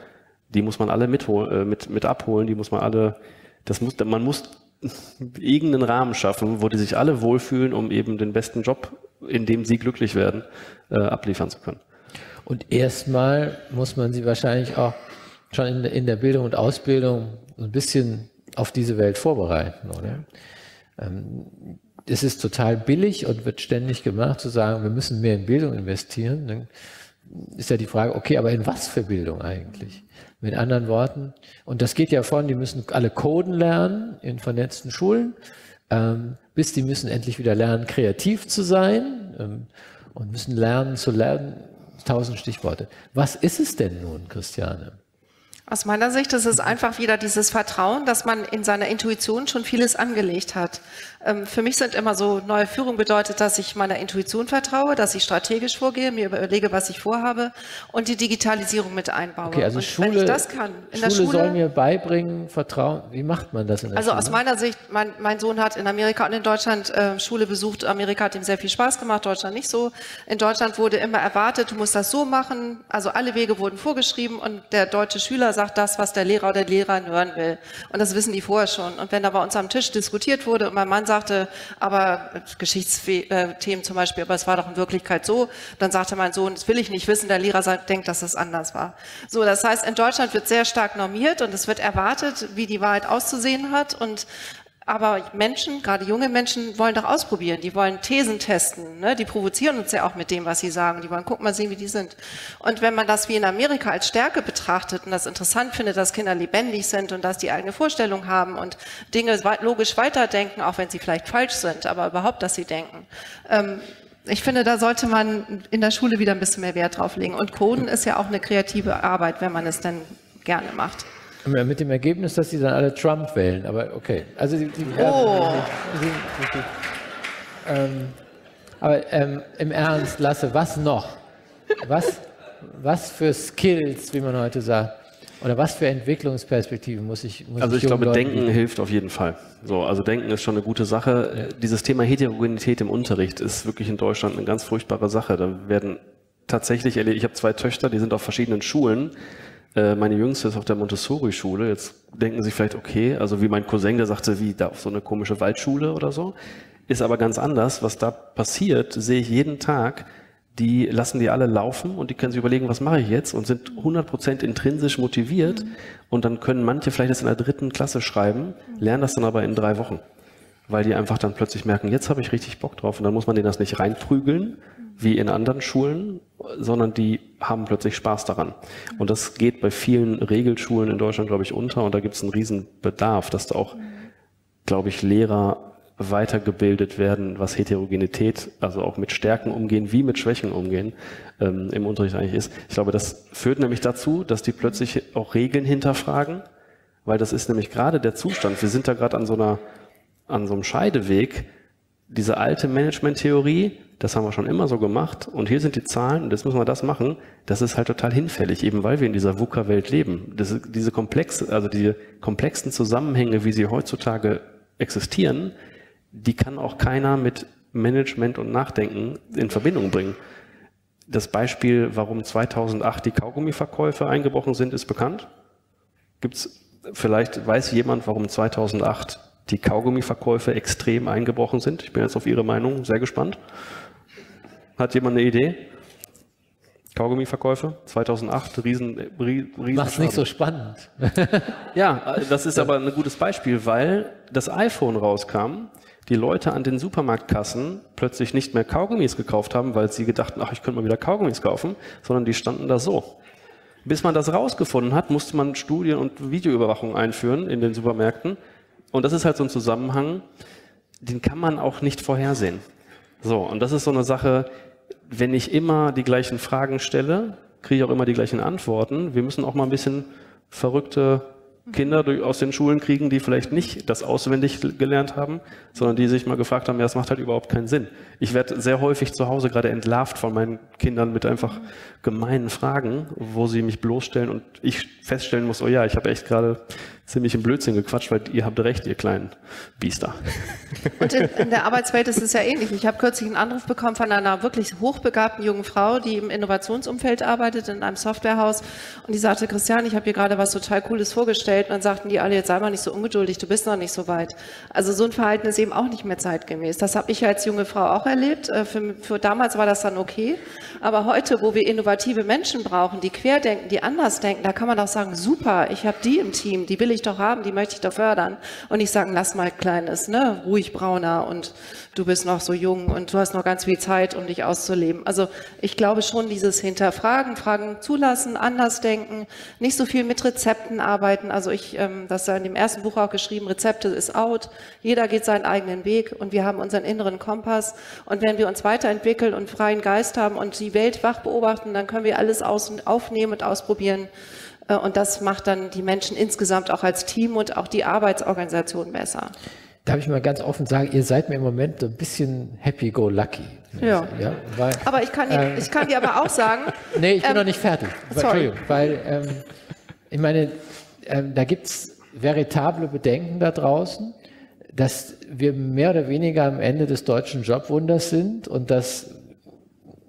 die muss man alle mithol, äh, mit, mit abholen, die muss man alle, das muss, man muss irgendeinen Rahmen schaffen, wo die sich alle wohlfühlen, um eben den besten Job, in dem sie glücklich werden, äh, abliefern zu können. Und erstmal muss man sie wahrscheinlich auch schon in, in der Bildung und Ausbildung ein bisschen auf diese Welt vorbereiten, oder? Ähm, es ist total billig und wird ständig gemacht, zu sagen, wir müssen mehr in Bildung investieren. Dann ist ja die Frage, okay, aber in was für Bildung eigentlich? Mit anderen Worten, und das geht ja von, die müssen alle Coden lernen in vernetzten Schulen, ähm, bis die müssen endlich wieder lernen, kreativ zu sein ähm, und müssen lernen zu lernen, tausend Stichworte. Was ist es denn nun, Christiane? Aus meiner Sicht ist es einfach wieder dieses Vertrauen, dass man in seiner Intuition schon vieles angelegt hat. Ähm, für mich sind immer so, neue Führung bedeutet, dass ich meiner Intuition vertraue, dass ich strategisch vorgehe, mir überlege, was ich vorhabe und die Digitalisierung mit einbaue. Okay, also und Schule, wenn ich das kann, in Schule, der Schule soll mir beibringen, Vertrauen. Wie macht man das in der also Schule? Also aus meiner Sicht, mein, mein, Sohn hat in Amerika und in Deutschland äh, Schule besucht. Amerika hat ihm sehr viel Spaß gemacht, Deutschland nicht so. In Deutschland wurde immer erwartet, du musst das so machen. Also alle Wege wurden vorgeschrieben und der deutsche Schüler sagt das, was der Lehrer oder die Lehrerin hören will. Und das wissen die vorher schon. Und wenn da bei uns am Tisch diskutiert wurde und mein Mann sagte, aber Geschichtsthemen zum Beispiel, aber es war doch in Wirklichkeit so, dann sagte mein Sohn, das will ich nicht wissen, der Lehrer sagt, denkt, dass es anders war. So, das heißt, in Deutschland wird sehr stark normiert und es wird erwartet, wie die Wahrheit auszusehen hat. Und aber Menschen, gerade junge Menschen, wollen doch ausprobieren. Die wollen Thesen testen. Ne? Die provozieren uns ja auch mit dem, was sie sagen. Die wollen gucken mal sehen, wie die sind. Und wenn man das wie in Amerika als Stärke betrachtet und das interessant findet, dass Kinder lebendig sind und dass die eigene Vorstellung haben und Dinge logisch weiterdenken, auch wenn sie vielleicht falsch sind, aber überhaupt, dass sie denken. Ähm, ich finde, da sollte man in der Schule wieder ein bisschen mehr Wert drauf legen. Und Coden ist ja auch eine kreative Arbeit, wenn man es denn gerne macht. Mit dem Ergebnis, dass sie dann alle Trump wählen, aber okay. Also die, die, oh. die, die ähm, aber ähm, im Ernst, Lasse, was noch? Was, was für Skills, wie man heute sagt, oder was für Entwicklungsperspektiven muss ich muss Also ich, ich glaube, Leuten Denken bieten? hilft auf jeden Fall. So, also Denken ist schon eine gute Sache. Ja. Dieses Thema Heterogenität im Unterricht ist wirklich in Deutschland eine ganz furchtbare Sache. Da werden tatsächlich, ich habe zwei Töchter, die sind auf verschiedenen Schulen meine Jüngste ist auf der Montessori-Schule. Jetzt denken Sie vielleicht, okay, also wie mein Cousin, der sagte, wie da auf so eine komische Waldschule oder so. Ist aber ganz anders. Was da passiert, sehe ich jeden Tag. Die lassen die alle laufen und die können sich überlegen, was mache ich jetzt und sind 100% intrinsisch motiviert. Mhm. Und dann können manche vielleicht das in der dritten Klasse schreiben, lernen das dann aber in drei Wochen. Weil die einfach dann plötzlich merken, jetzt habe ich richtig Bock drauf und dann muss man denen das nicht reinprügeln, wie in anderen Schulen, sondern die haben plötzlich Spaß daran. Und das geht bei vielen Regelschulen in Deutschland, glaube ich, unter und da gibt es einen riesen Bedarf, dass da auch, glaube ich, Lehrer weitergebildet werden, was Heterogenität, also auch mit Stärken umgehen, wie mit Schwächen umgehen, ähm, im Unterricht eigentlich ist. Ich glaube, das führt nämlich dazu, dass die plötzlich auch Regeln hinterfragen, weil das ist nämlich gerade der Zustand. Wir sind da gerade an so einer, an so einem Scheideweg. Diese alte Management-Theorie, das haben wir schon immer so gemacht und hier sind die Zahlen und jetzt müssen wir das machen, das ist halt total hinfällig, eben weil wir in dieser VUCA-Welt leben. Das, diese komplex, also die komplexen Zusammenhänge, wie sie heutzutage existieren, die kann auch keiner mit Management und Nachdenken in Verbindung bringen. Das Beispiel, warum 2008 die Kaugummiverkäufe eingebrochen sind, ist bekannt. Gibt's vielleicht weiß jemand, warum 2008 die Kaugummiverkäufe extrem eingebrochen sind? Ich bin jetzt auf Ihre Meinung sehr gespannt. Hat jemand eine Idee? Kaugummiverkäufe 2008, riesen, riesen Macht's nicht so spannend. ja, das ist aber ein gutes Beispiel, weil das iPhone rauskam, die Leute an den Supermarktkassen plötzlich nicht mehr Kaugummis gekauft haben, weil sie gedachten, ach, ich könnte mal wieder Kaugummis kaufen, sondern die standen da so. Bis man das rausgefunden hat, musste man Studien und Videoüberwachung einführen in den Supermärkten. Und das ist halt so ein Zusammenhang, den kann man auch nicht vorhersehen. So, und das ist so eine Sache, wenn ich immer die gleichen Fragen stelle, kriege ich auch immer die gleichen Antworten. Wir müssen auch mal ein bisschen verrückte Kinder aus den Schulen kriegen, die vielleicht nicht das auswendig gelernt haben, sondern die sich mal gefragt haben, ja, das macht halt überhaupt keinen Sinn. Ich werde sehr häufig zu Hause gerade entlarvt von meinen Kindern mit einfach gemeinen Fragen, wo sie mich bloßstellen und ich feststellen muss, oh ja, ich habe echt gerade ziemlich im Blödsinn gequatscht, weil ihr habt recht, ihr kleinen Biester. Und in, in der Arbeitswelt ist es ja ähnlich. Ich habe kürzlich einen Anruf bekommen von einer wirklich hochbegabten jungen Frau, die im Innovationsumfeld arbeitet, in einem Softwarehaus. Und die sagte, Christian, ich habe dir gerade was total Cooles vorgestellt. Und dann sagten die alle, jetzt sei mal nicht so ungeduldig, du bist noch nicht so weit. Also so ein Verhalten ist eben auch nicht mehr zeitgemäß. Das habe ich als junge Frau auch erlebt. Äh, für, für damals war das dann okay. Aber heute, wo wir innovative Menschen brauchen, die querdenken, die anders denken, da kann man auch sagen, super, ich habe die im Team, die will ich doch haben, die möchte ich doch fördern. Und nicht sagen, lass mal Kleines, ne, ruhig brauner und du bist noch so jung und du hast noch ganz viel Zeit, um dich auszuleben. Also ich glaube schon, dieses Hinterfragen, Fragen zulassen, anders denken, nicht so viel mit Rezepten arbeiten. Also ich, ähm, das ist in dem ersten Buch auch geschrieben, Rezepte ist out. Jeder geht seinen eigenen Weg und wir haben unseren inneren Kompass. Und wenn wir uns weiterentwickeln und freien Geist haben und die Welt wach beobachten, dann können wir alles aufnehmen und ausprobieren und das macht dann die Menschen insgesamt auch als Team und auch die Arbeitsorganisation besser. Darf ich mal ganz offen sagen, ihr seid mir im Moment ein bisschen happy-go-lucky. Ja. ja weil, aber ich kann, äh, ich kann dir aber auch sagen. nee, ich bin ähm, noch nicht fertig. Sorry. Entschuldigung, weil ähm, ich meine, ähm, da gibt es veritable Bedenken da draußen, dass wir mehr oder weniger am Ende des deutschen Jobwunders sind und dass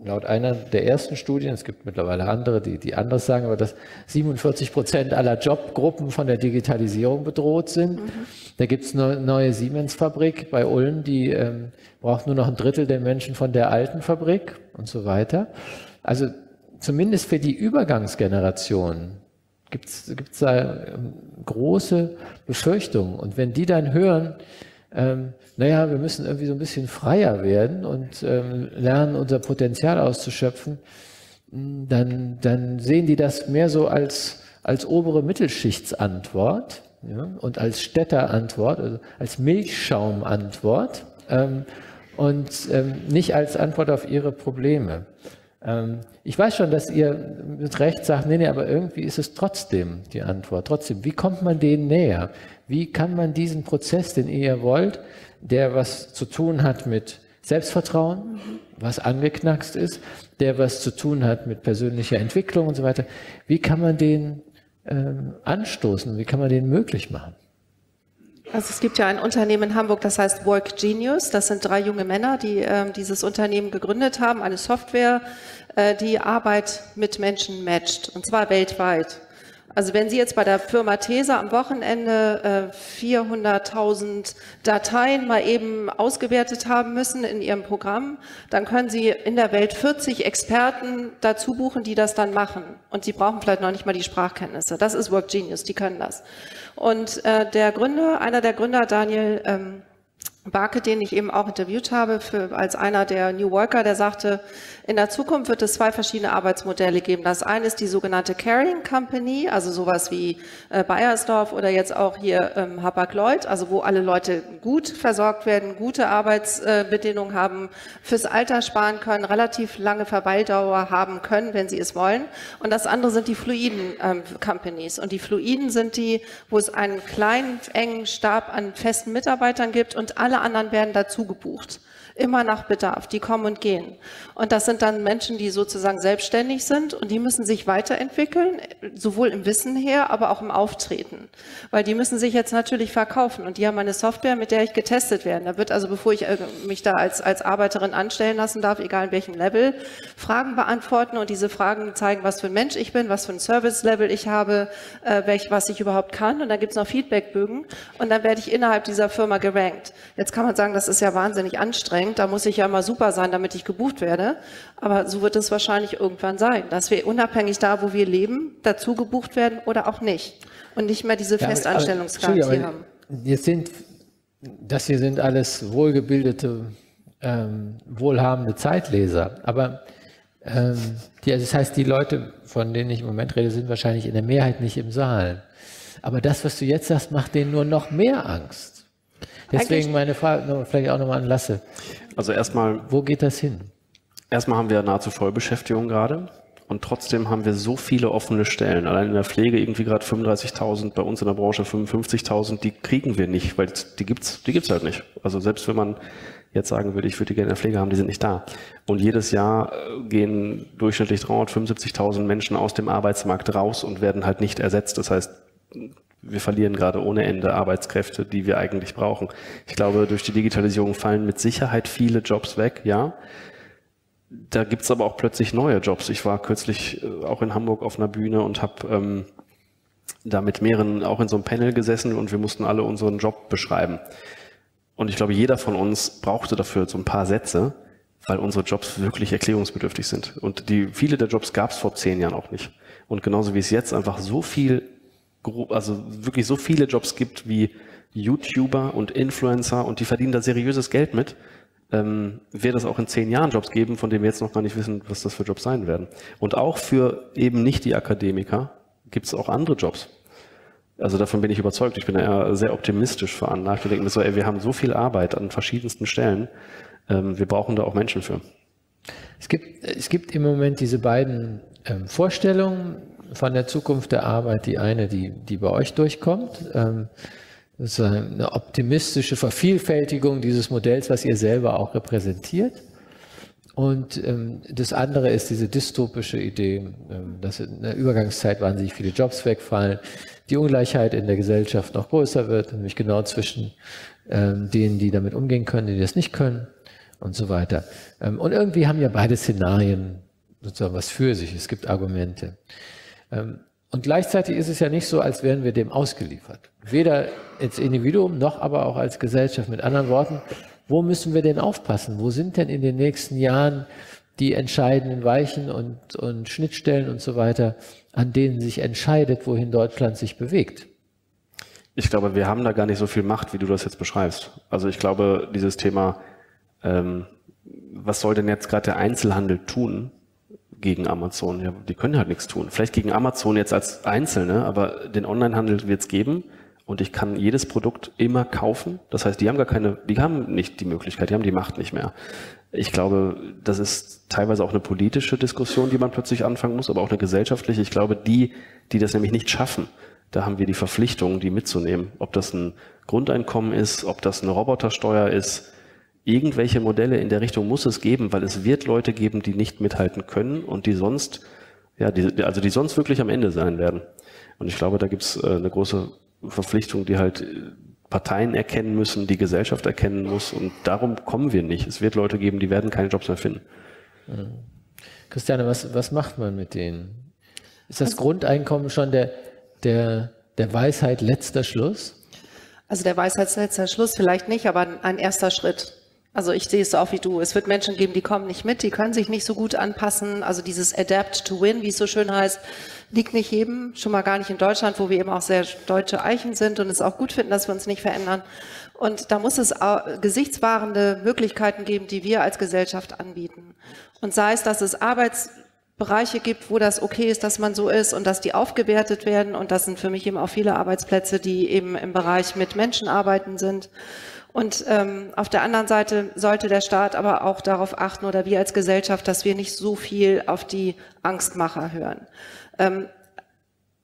laut einer der ersten Studien, es gibt mittlerweile andere, die, die anderes sagen, aber dass 47 Prozent aller Jobgruppen von der Digitalisierung bedroht sind. Mhm. Da gibt es eine neue Siemens-Fabrik bei Ulm, die ähm, braucht nur noch ein Drittel der Menschen von der alten Fabrik und so weiter. Also zumindest für die Übergangsgeneration gibt es da ähm, große Befürchtungen. Und wenn die dann hören, ähm, naja, wir müssen irgendwie so ein bisschen freier werden und ähm, lernen, unser Potenzial auszuschöpfen, dann, dann sehen die das mehr so als, als obere Mittelschichtsantwort ja, und als Städterantwort, also als Milchschaumantwort ähm, und ähm, nicht als Antwort auf ihre Probleme. Ähm, ich weiß schon, dass ihr mit Recht sagt, nee, nee, aber irgendwie ist es trotzdem die Antwort. Trotzdem, wie kommt man denen näher? Wie kann man diesen Prozess, den ihr wollt, der was zu tun hat mit Selbstvertrauen, was angeknackst ist, der was zu tun hat mit persönlicher Entwicklung und so weiter, wie kann man den ähm, anstoßen? Wie kann man den möglich machen? Also es gibt ja ein Unternehmen in Hamburg, das heißt Work Genius. Das sind drei junge Männer, die äh, dieses Unternehmen gegründet haben, eine Software, äh, die Arbeit mit Menschen matcht, und zwar weltweit. Also wenn Sie jetzt bei der Firma Tesa am Wochenende äh, 400.000 Dateien mal eben ausgewertet haben müssen in Ihrem Programm, dann können Sie in der Welt 40 Experten dazu buchen, die das dann machen. Und Sie brauchen vielleicht noch nicht mal die Sprachkenntnisse. Das ist Work Genius, die können das. Und äh, der Gründer, einer der Gründer, Daniel ähm, Barke, den ich eben auch interviewt habe, für, als einer der New Worker, der sagte, in der Zukunft wird es zwei verschiedene Arbeitsmodelle geben. Das eine ist die sogenannte Carrying Company, also sowas wie äh, Bayersdorf oder jetzt auch hier ähm, Hapag-Lloyd, also wo alle Leute gut versorgt werden, gute Arbeitsbedingungen äh, haben, fürs Alter sparen können, relativ lange Verweildauer haben können, wenn sie es wollen. Und das andere sind die fluiden ähm, Companies. Und die fluiden sind die, wo es einen kleinen, engen Stab an festen Mitarbeitern gibt und alle anderen werden dazu gebucht. Immer nach Bedarf. Die kommen und gehen. Und das sind dann Menschen, die sozusagen selbstständig sind und die müssen sich weiterentwickeln, sowohl im Wissen her, aber auch im Auftreten. Weil die müssen sich jetzt natürlich verkaufen und die haben eine Software, mit der ich getestet werde. Da wird also, bevor ich äh, mich da als, als Arbeiterin anstellen lassen darf, egal in welchem Level, Fragen beantworten und diese Fragen zeigen, was für ein Mensch ich bin, was für ein Service-Level ich habe, äh, welch, was ich überhaupt kann. Und dann gibt es noch Feedbackbögen und dann werde ich innerhalb dieser Firma gerankt. Jetzt kann man sagen, das ist ja wahnsinnig anstrengend anstrengend, da muss ich ja mal super sein, damit ich gebucht werde. Aber so wird es wahrscheinlich irgendwann sein, dass wir unabhängig da, wo wir leben, dazu gebucht werden oder auch nicht. Und nicht mehr diese ja, Festanstellungsgarantie haben. Jetzt sind, das hier sind alles wohlgebildete, ähm, wohlhabende Zeitleser. Aber ähm, die, also das heißt, die Leute, von denen ich im Moment rede, sind wahrscheinlich in der Mehrheit nicht im Saal. Aber das, was du jetzt sagst, macht denen nur noch mehr Angst. Deswegen meine Frage, vielleicht auch nochmal an Lasse. Also erstmal. Wo geht das hin? Erstmal haben wir nahezu Vollbeschäftigung gerade. Und trotzdem haben wir so viele offene Stellen. Allein in der Pflege irgendwie gerade 35.000, bei uns in der Branche 55.000. Die kriegen wir nicht, weil die gibt's, die gibt's halt nicht. Also selbst wenn man jetzt sagen würde, ich würde die gerne in der Pflege haben, die sind nicht da. Und jedes Jahr äh, gehen durchschnittlich 375.000 Menschen aus dem Arbeitsmarkt raus und werden halt nicht ersetzt. Das heißt, wir verlieren gerade ohne Ende Arbeitskräfte, die wir eigentlich brauchen. Ich glaube, durch die Digitalisierung fallen mit Sicherheit viele Jobs weg, ja. Da gibt's aber auch plötzlich neue Jobs. Ich war kürzlich äh, auch in Hamburg auf einer Bühne und habe ähm, da mit mehreren auch in so einem Panel gesessen und wir mussten alle unseren Job beschreiben. Und ich glaube, jeder von uns brauchte dafür so ein paar Sätze, weil unsere Jobs wirklich erklärungsbedürftig sind. Und die, viele der Jobs gab's vor zehn Jahren auch nicht. Und genauso wie es jetzt einfach so viel also wirklich so viele Jobs gibt wie YouTuber und Influencer und die verdienen da seriöses Geld mit, ähm, wird es auch in zehn Jahren Jobs geben, von denen wir jetzt noch gar nicht wissen, was das für Jobs sein werden. Und auch für eben nicht die Akademiker gibt es auch andere Jobs. Also davon bin ich überzeugt. Ich bin eher sehr optimistisch veranlagt und denke mir so, ey, wir haben so viel Arbeit an verschiedensten Stellen. Ähm, wir brauchen da auch Menschen für. Es gibt, es gibt im Moment diese beiden ähm, Vorstellungen, von der Zukunft der Arbeit die eine, die, die bei euch durchkommt. Ähm, das ist eine optimistische Vervielfältigung dieses Modells, was ihr selber auch repräsentiert. Und ähm, das andere ist diese dystopische Idee, ähm, dass in der Übergangszeit wahnsinnig viele Jobs wegfallen, die Ungleichheit in der Gesellschaft noch größer wird, nämlich genau zwischen ähm, denen, die damit umgehen können, die das nicht können und so weiter. Ähm, und irgendwie haben ja beide Szenarien sozusagen was für sich. Es gibt Argumente. Ähm, und gleichzeitig ist es ja nicht so, als wären wir dem ausgeliefert. Weder als Individuum noch aber auch als Gesellschaft. Mit anderen Worten, wo müssen wir denn aufpassen? Wo sind denn in den nächsten Jahren die entscheidenden Weichen und, und Schnittstellen und so weiter, an denen sich entscheidet, wohin Deutschland sich bewegt? Ich glaube, wir haben da gar nicht so viel Macht, wie du das jetzt beschreibst. Also ich glaube, dieses Thema, ähm, was soll denn jetzt gerade der Einzelhandel tun gegen Amazon? Ja, die können halt nichts tun. Vielleicht gegen Amazon jetzt als Einzelne, aber den Onlinehandel wird es geben und ich kann jedes Produkt immer kaufen. Das heißt, die haben gar keine, die haben nicht die Möglichkeit, die haben die Macht nicht mehr. Ich glaube, das ist teilweise auch eine politische Diskussion, die man plötzlich anfangen muss, aber auch eine gesellschaftliche. Ich glaube, die, die das nämlich nicht schaffen, da haben wir die Verpflichtung, die mitzunehmen. Ob das ein Grundeinkommen ist, ob das eine Robotersteuer ist, irgendwelche Modelle in der Richtung muss es geben, weil es wird Leute geben, die nicht mithalten können und die sonst, ja, die, also die sonst wirklich am Ende sein werden. Und ich glaube, da gibt es äh, eine große Verpflichtung, die halt äh, Parteien erkennen müssen, die Gesellschaft erkennen muss. Und darum kommen wir nicht. Es wird Leute geben, die werden keine Jobs mehr finden. Mhm. Christiane, was, was macht man mit denen? Ist das also, Grundeinkommen schon der, der, der Weisheit letzter Schluss? Also der Weisheit letzter Schluss vielleicht nicht, aber ein erster Schritt. Also ich sehe es auch wie du. Es wird Menschen geben, die kommen nicht mit, die können sich nicht so gut anpassen. Also dieses Adapt to Win, wie es so schön heißt, liegt nicht jedem, schon mal gar nicht in Deutschland, wo wir eben auch sehr deutsche Eichen sind und es auch gut finden, dass wir uns nicht verändern. Und da muss es gesichtswahrende Möglichkeiten geben, die wir als Gesellschaft anbieten. Und sei es, dass es Arbeitsbereiche gibt, wo das okay ist, dass man so ist und dass die aufgewertet werden. Und das sind für mich eben auch viele Arbeitsplätze, die eben im Bereich mit Menschen arbeiten sind. Und ähm, auf der anderen Seite sollte der Staat aber auch darauf achten oder wir als Gesellschaft, dass wir nicht so viel auf die Angstmacher hören. Ähm,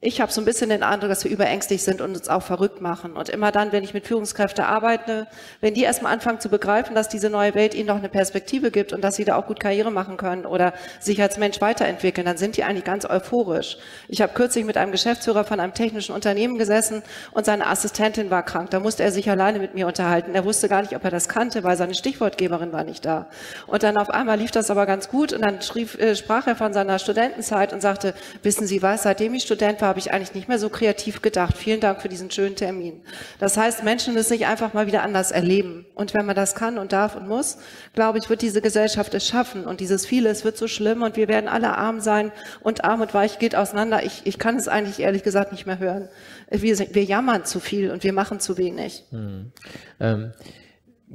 ich habe so ein bisschen den Eindruck, dass wir überängstlich sind und uns auch verrückt machen. Und immer dann, wenn ich mit Führungskräften arbeite, wenn die erstmal anfangen zu begreifen, dass diese neue Welt ihnen noch eine Perspektive gibt und dass sie da auch gut Karriere machen können oder sich als Mensch weiterentwickeln, dann sind die eigentlich ganz euphorisch. Ich habe kürzlich mit einem Geschäftsführer von einem technischen Unternehmen gesessen und seine Assistentin war krank. Da musste er sich alleine mit mir unterhalten. Er wusste gar nicht, ob er das kannte, weil seine Stichwortgeberin war nicht da. Und dann auf einmal lief das aber ganz gut und dann schrieb, äh, sprach er von seiner Studentenzeit und sagte, wissen Sie was, seitdem ich Student war, habe ich eigentlich nicht mehr so kreativ gedacht. Vielen Dank für diesen schönen Termin. Das heißt, Menschen müssen sich einfach mal wieder anders erleben. Und wenn man das kann und darf und muss, glaube ich, wird diese Gesellschaft es schaffen. Und dieses viele, es wird so schlimm und wir werden alle arm sein und arm und weich geht auseinander. Ich, ich kann es eigentlich ehrlich gesagt nicht mehr hören. Wir, wir jammern zu viel und wir machen zu wenig. Hm. Ähm.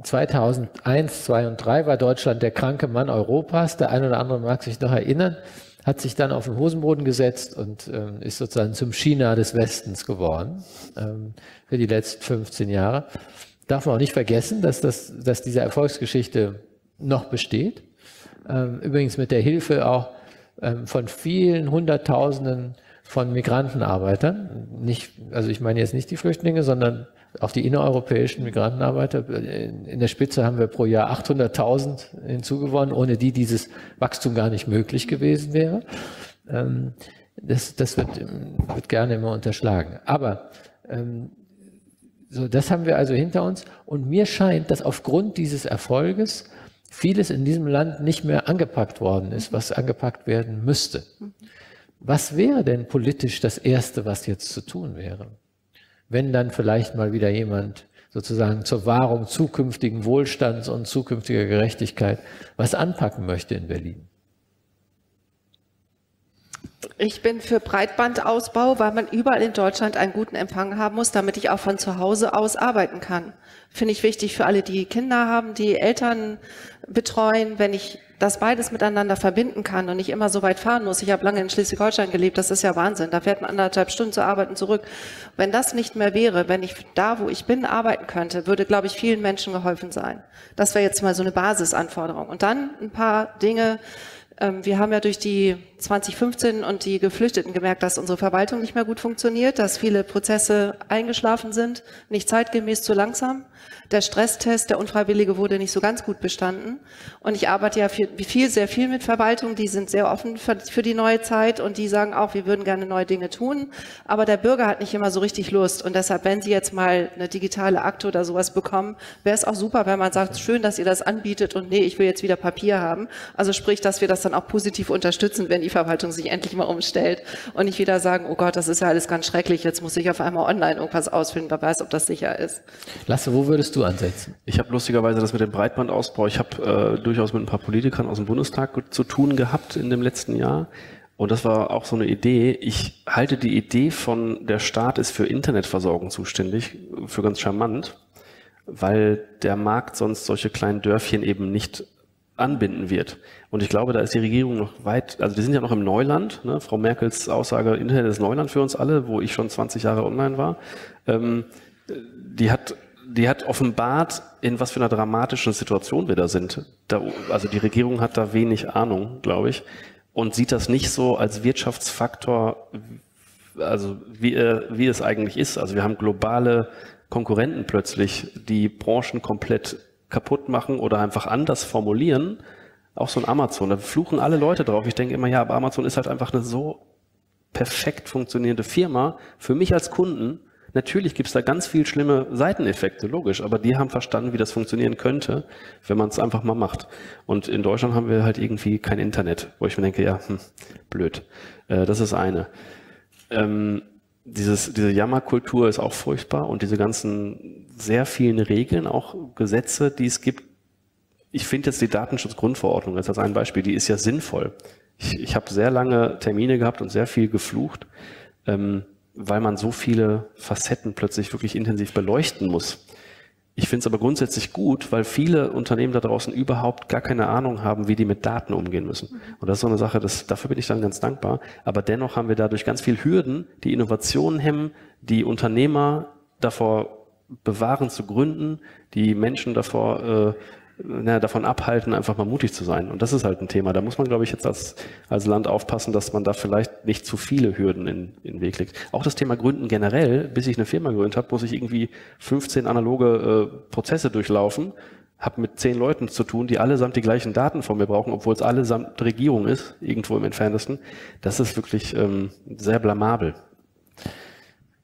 2001, 2 und 3 war Deutschland der kranke Mann Europas. Der eine oder andere mag sich noch erinnern hat sich dann auf den Hosenboden gesetzt und ähm, ist sozusagen zum China des Westens geworden ähm, für die letzten 15 Jahre. Darf man auch nicht vergessen, dass, das, dass diese Erfolgsgeschichte noch besteht. Ähm, übrigens mit der Hilfe auch ähm, von vielen Hunderttausenden von Migrantenarbeitern. Nicht, also ich meine jetzt nicht die Flüchtlinge, sondern auch die innereuropäischen Migrantenarbeiter. In der Spitze haben wir pro Jahr 800.000 hinzugewonnen, ohne die dieses Wachstum gar nicht möglich gewesen wäre. Ähm, das, das wird, wird gerne immer unterschlagen. Aber ähm, so, das haben wir also hinter uns. Und mir scheint, dass aufgrund dieses Erfolges vieles in diesem Land nicht mehr angepackt worden ist, was angepackt werden müsste. Was wäre denn politisch das Erste, was jetzt zu tun wäre? Wenn dann vielleicht mal wieder jemand sozusagen zur Wahrung zukünftigen Wohlstands und zukünftiger Gerechtigkeit was anpacken möchte in Berlin. Ich bin für Breitbandausbau, weil man überall in Deutschland einen guten Empfang haben muss, damit ich auch von zu Hause aus arbeiten kann. Finde ich wichtig für alle, die Kinder haben, die Eltern betreuen, wenn ich das beides miteinander verbinden kann und nicht immer so weit fahren muss. Ich habe lange in Schleswig-Holstein gelebt, das ist ja Wahnsinn. Da fährt man anderthalb Stunden zu arbeiten zurück. Wenn das nicht mehr wäre, wenn ich da, wo ich bin, arbeiten könnte, würde, glaube ich, vielen Menschen geholfen sein. Das wäre jetzt mal so eine Basisanforderung. Und dann ein paar Dinge, wir haben ja durch die 2015 und die Geflüchteten gemerkt, dass unsere Verwaltung nicht mehr gut funktioniert, dass viele Prozesse eingeschlafen sind, nicht zeitgemäß zu langsam. Der Stresstest, der Unfreiwillige, wurde nicht so ganz gut bestanden. Und ich arbeite ja viel, sehr viel mit Verwaltung. Die sind sehr offen für die neue Zeit und die sagen auch, wir würden gerne neue Dinge tun. Aber der Bürger hat nicht immer so richtig Lust. Und deshalb, wenn Sie jetzt mal eine digitale Akte oder sowas bekommen, wäre es auch super, wenn man sagt, schön, dass ihr das anbietet und nee, ich will jetzt wieder Papier haben. Also sprich, dass wir das dann auch positiv unterstützen, wenn die Verwaltung sich endlich mal umstellt und nicht wieder sagen, oh Gott, das ist ja alles ganz schrecklich, jetzt muss ich auf einmal online irgendwas ausfüllen, wer weiß, ob das sicher ist. Lasse, wo würdest du ansetzen? Ich habe lustigerweise das mit dem Breitbandausbau, ich habe äh, durchaus mit ein paar Politikern aus dem Bundestag zu tun gehabt in dem letzten Jahr. Und das war auch so eine Idee. Ich halte die Idee von der Staat ist für Internetversorgung zuständig für ganz charmant, weil der Markt sonst solche kleinen Dörfchen eben nicht anbinden wird. Und ich glaube, da ist die Regierung noch weit, also wir sind ja noch im Neuland. Ne? Frau Merkels Aussage, Internet ist Neuland für uns alle, wo ich schon 20 Jahre online war. Ähm, die hat die hat offenbart, in was für einer dramatischen Situation wir da sind. Da, also die Regierung hat da wenig Ahnung, glaube ich, und sieht das nicht so als Wirtschaftsfaktor, also wie, äh, wie es eigentlich ist. Also wir haben globale Konkurrenten plötzlich, die Branchen komplett kaputt machen oder einfach anders formulieren. Auch so ein Amazon, da fluchen alle Leute drauf. Ich denke immer, ja, aber Amazon ist halt einfach eine so perfekt funktionierende Firma. Für mich als Kunden, Natürlich gibt es da ganz viel schlimme Seiteneffekte, logisch, aber die haben verstanden, wie das funktionieren könnte, wenn man es einfach mal macht. Und in Deutschland haben wir halt irgendwie kein Internet, wo ich mir denke, ja, hm, blöd. Äh, das ist eine. Ähm, dieses, diese Jammerkultur ist auch furchtbar und diese ganzen sehr vielen Regeln, auch Gesetze, die es gibt. Ich finde jetzt die Datenschutzgrundverordnung als ein Beispiel, die ist ja sinnvoll. Ich, ich habe sehr lange Termine gehabt und sehr viel geflucht. Ähm, weil man so viele Facetten plötzlich wirklich intensiv beleuchten muss. Ich finde es aber grundsätzlich gut, weil viele Unternehmen da draußen überhaupt gar keine Ahnung haben, wie die mit Daten umgehen müssen. Mhm. Und das ist so eine Sache, das, dafür bin ich dann ganz dankbar. Aber dennoch haben wir dadurch ganz viel Hürden, die Innovationen hemmen, die Unternehmer davor bewahren zu gründen, die Menschen davor äh, na, davon abhalten, einfach mal mutig zu sein. Und das ist halt ein Thema. Da muss man, glaube ich, jetzt als, als Land aufpassen, dass man da vielleicht nicht zu viele Hürden in, den Weg legt. Auch das Thema Gründen generell, bis ich eine Firma gegründet habe, muss ich irgendwie 15 analoge äh, Prozesse durchlaufen, habe mit zehn Leuten zu tun, die allesamt die gleichen Daten von mir brauchen, obwohl es allesamt Regierung ist, irgendwo im entferntesten. Das ist wirklich ähm, sehr blamabel.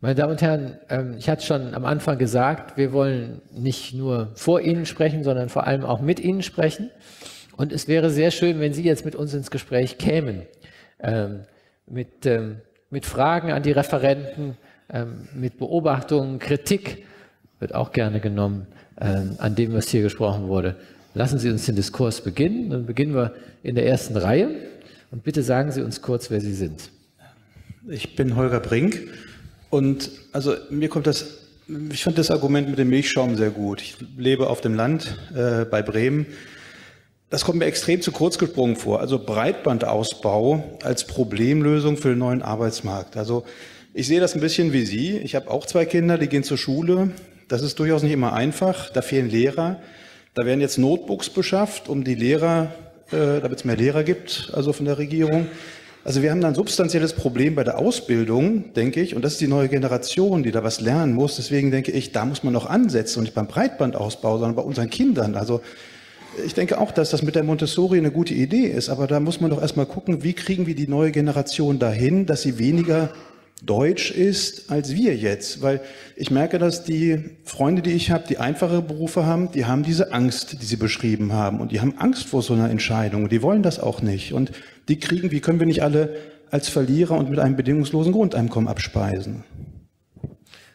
Meine Damen und Herren, ähm, ich hatte schon am Anfang gesagt, wir wollen nicht nur vor Ihnen sprechen, sondern vor allem auch mit Ihnen sprechen. Und es wäre sehr schön, wenn Sie jetzt mit uns ins Gespräch kämen, ähm, mit, ähm, mit Fragen an die Referenten, mit Beobachtungen, Kritik wird auch gerne genommen an dem, was hier gesprochen wurde. Lassen Sie uns den Diskurs beginnen. Dann beginnen wir in der ersten Reihe. Und bitte sagen Sie uns kurz, wer Sie sind. Ich bin Holger Brink und also mir kommt das, ich fand das Argument mit dem Milchschaum sehr gut. Ich lebe auf dem Land äh, bei Bremen. Das kommt mir extrem zu kurz gesprungen vor. Also Breitbandausbau als Problemlösung für den neuen Arbeitsmarkt. Also ich sehe das ein bisschen wie Sie. Ich habe auch zwei Kinder, die gehen zur Schule. Das ist durchaus nicht immer einfach. Da fehlen Lehrer. Da werden jetzt Notebooks beschafft, um die Lehrer, äh, damit es mehr Lehrer gibt, also von der Regierung. Also wir haben da ein substanzielles Problem bei der Ausbildung, denke ich, und das ist die neue Generation, die da was lernen muss. Deswegen denke ich, da muss man noch ansetzen und nicht beim Breitbandausbau, sondern bei unseren Kindern. Also ich denke auch, dass das mit der Montessori eine gute Idee ist, aber da muss man doch erstmal gucken, wie kriegen wir die neue Generation dahin, dass sie weniger deutsch ist als wir jetzt. Weil ich merke, dass die Freunde, die ich habe, die einfache Berufe haben, die haben diese Angst, die sie beschrieben haben. Und die haben Angst vor so einer Entscheidung. Die wollen das auch nicht. Und die kriegen, wie können wir nicht alle als Verlierer und mit einem bedingungslosen Grundeinkommen abspeisen?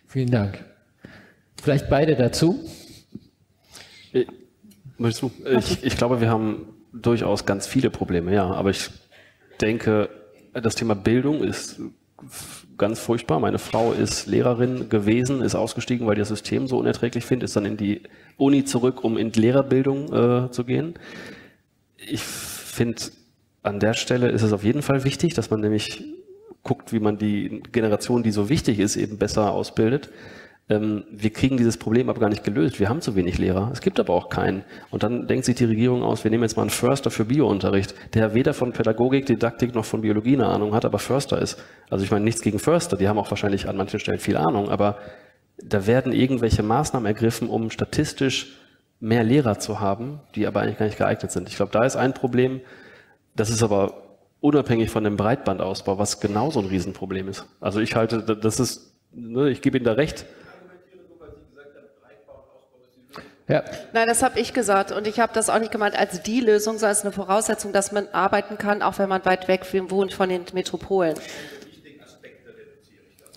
Vielen Dank. Vielleicht beide dazu? Ich, ich, ich glaube, wir haben durchaus ganz viele Probleme, ja. Aber ich denke, das Thema Bildung ist ganz furchtbar. Meine Frau ist Lehrerin gewesen, ist ausgestiegen, weil die das System so unerträglich findet, ist dann in die Uni zurück, um in Lehrerbildung äh, zu gehen. Ich finde, an der Stelle ist es auf jeden Fall wichtig, dass man nämlich guckt, wie man die Generation, die so wichtig ist, eben besser ausbildet. Ähm, wir kriegen dieses Problem aber gar nicht gelöst. Wir haben zu wenig Lehrer. Es gibt aber auch keinen. Und dann denkt sich die Regierung aus, wir nehmen jetzt mal einen Förster für Biounterricht, der weder von Pädagogik, Didaktik noch von Biologie eine Ahnung hat, aber Förster ist. Also ich meine nichts gegen Förster, die haben auch wahrscheinlich an manchen Stellen viel Ahnung, aber da werden irgendwelche Maßnahmen ergriffen, um statistisch mehr Lehrer zu haben, die aber eigentlich gar nicht geeignet sind. Ich glaube, da ist ein Problem. Das ist aber unabhängig von dem Breitbandausbau, was genauso ein Riesenproblem ist. Also ich halte, das ist, ne, ich gebe Ihnen da recht, Ja. Nein, das habe ich gesagt und ich habe das auch nicht gemeint als die Lösung, sondern als eine Voraussetzung, dass man arbeiten kann, auch wenn man weit weg wohnt von den Metropolen.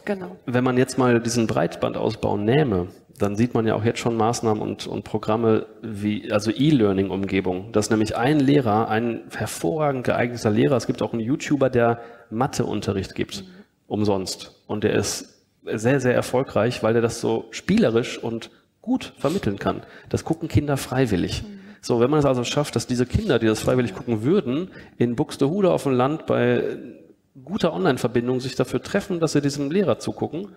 Genau. Wenn man jetzt mal diesen Breitbandausbau nähme, dann sieht man ja auch jetzt schon Maßnahmen und, und Programme wie, also E-Learning-Umgebung, dass nämlich ein Lehrer, ein hervorragend geeigneter Lehrer, es gibt auch einen YouTuber, der Matheunterricht gibt, mhm. umsonst. Und der ist sehr, sehr erfolgreich, weil er das so spielerisch und gut vermitteln kann. Das gucken Kinder freiwillig. So, wenn man es also schafft, dass diese Kinder, die das freiwillig gucken würden, in Buxtehude auf dem Land bei guter Online-Verbindung sich dafür treffen, dass sie diesem Lehrer zugucken,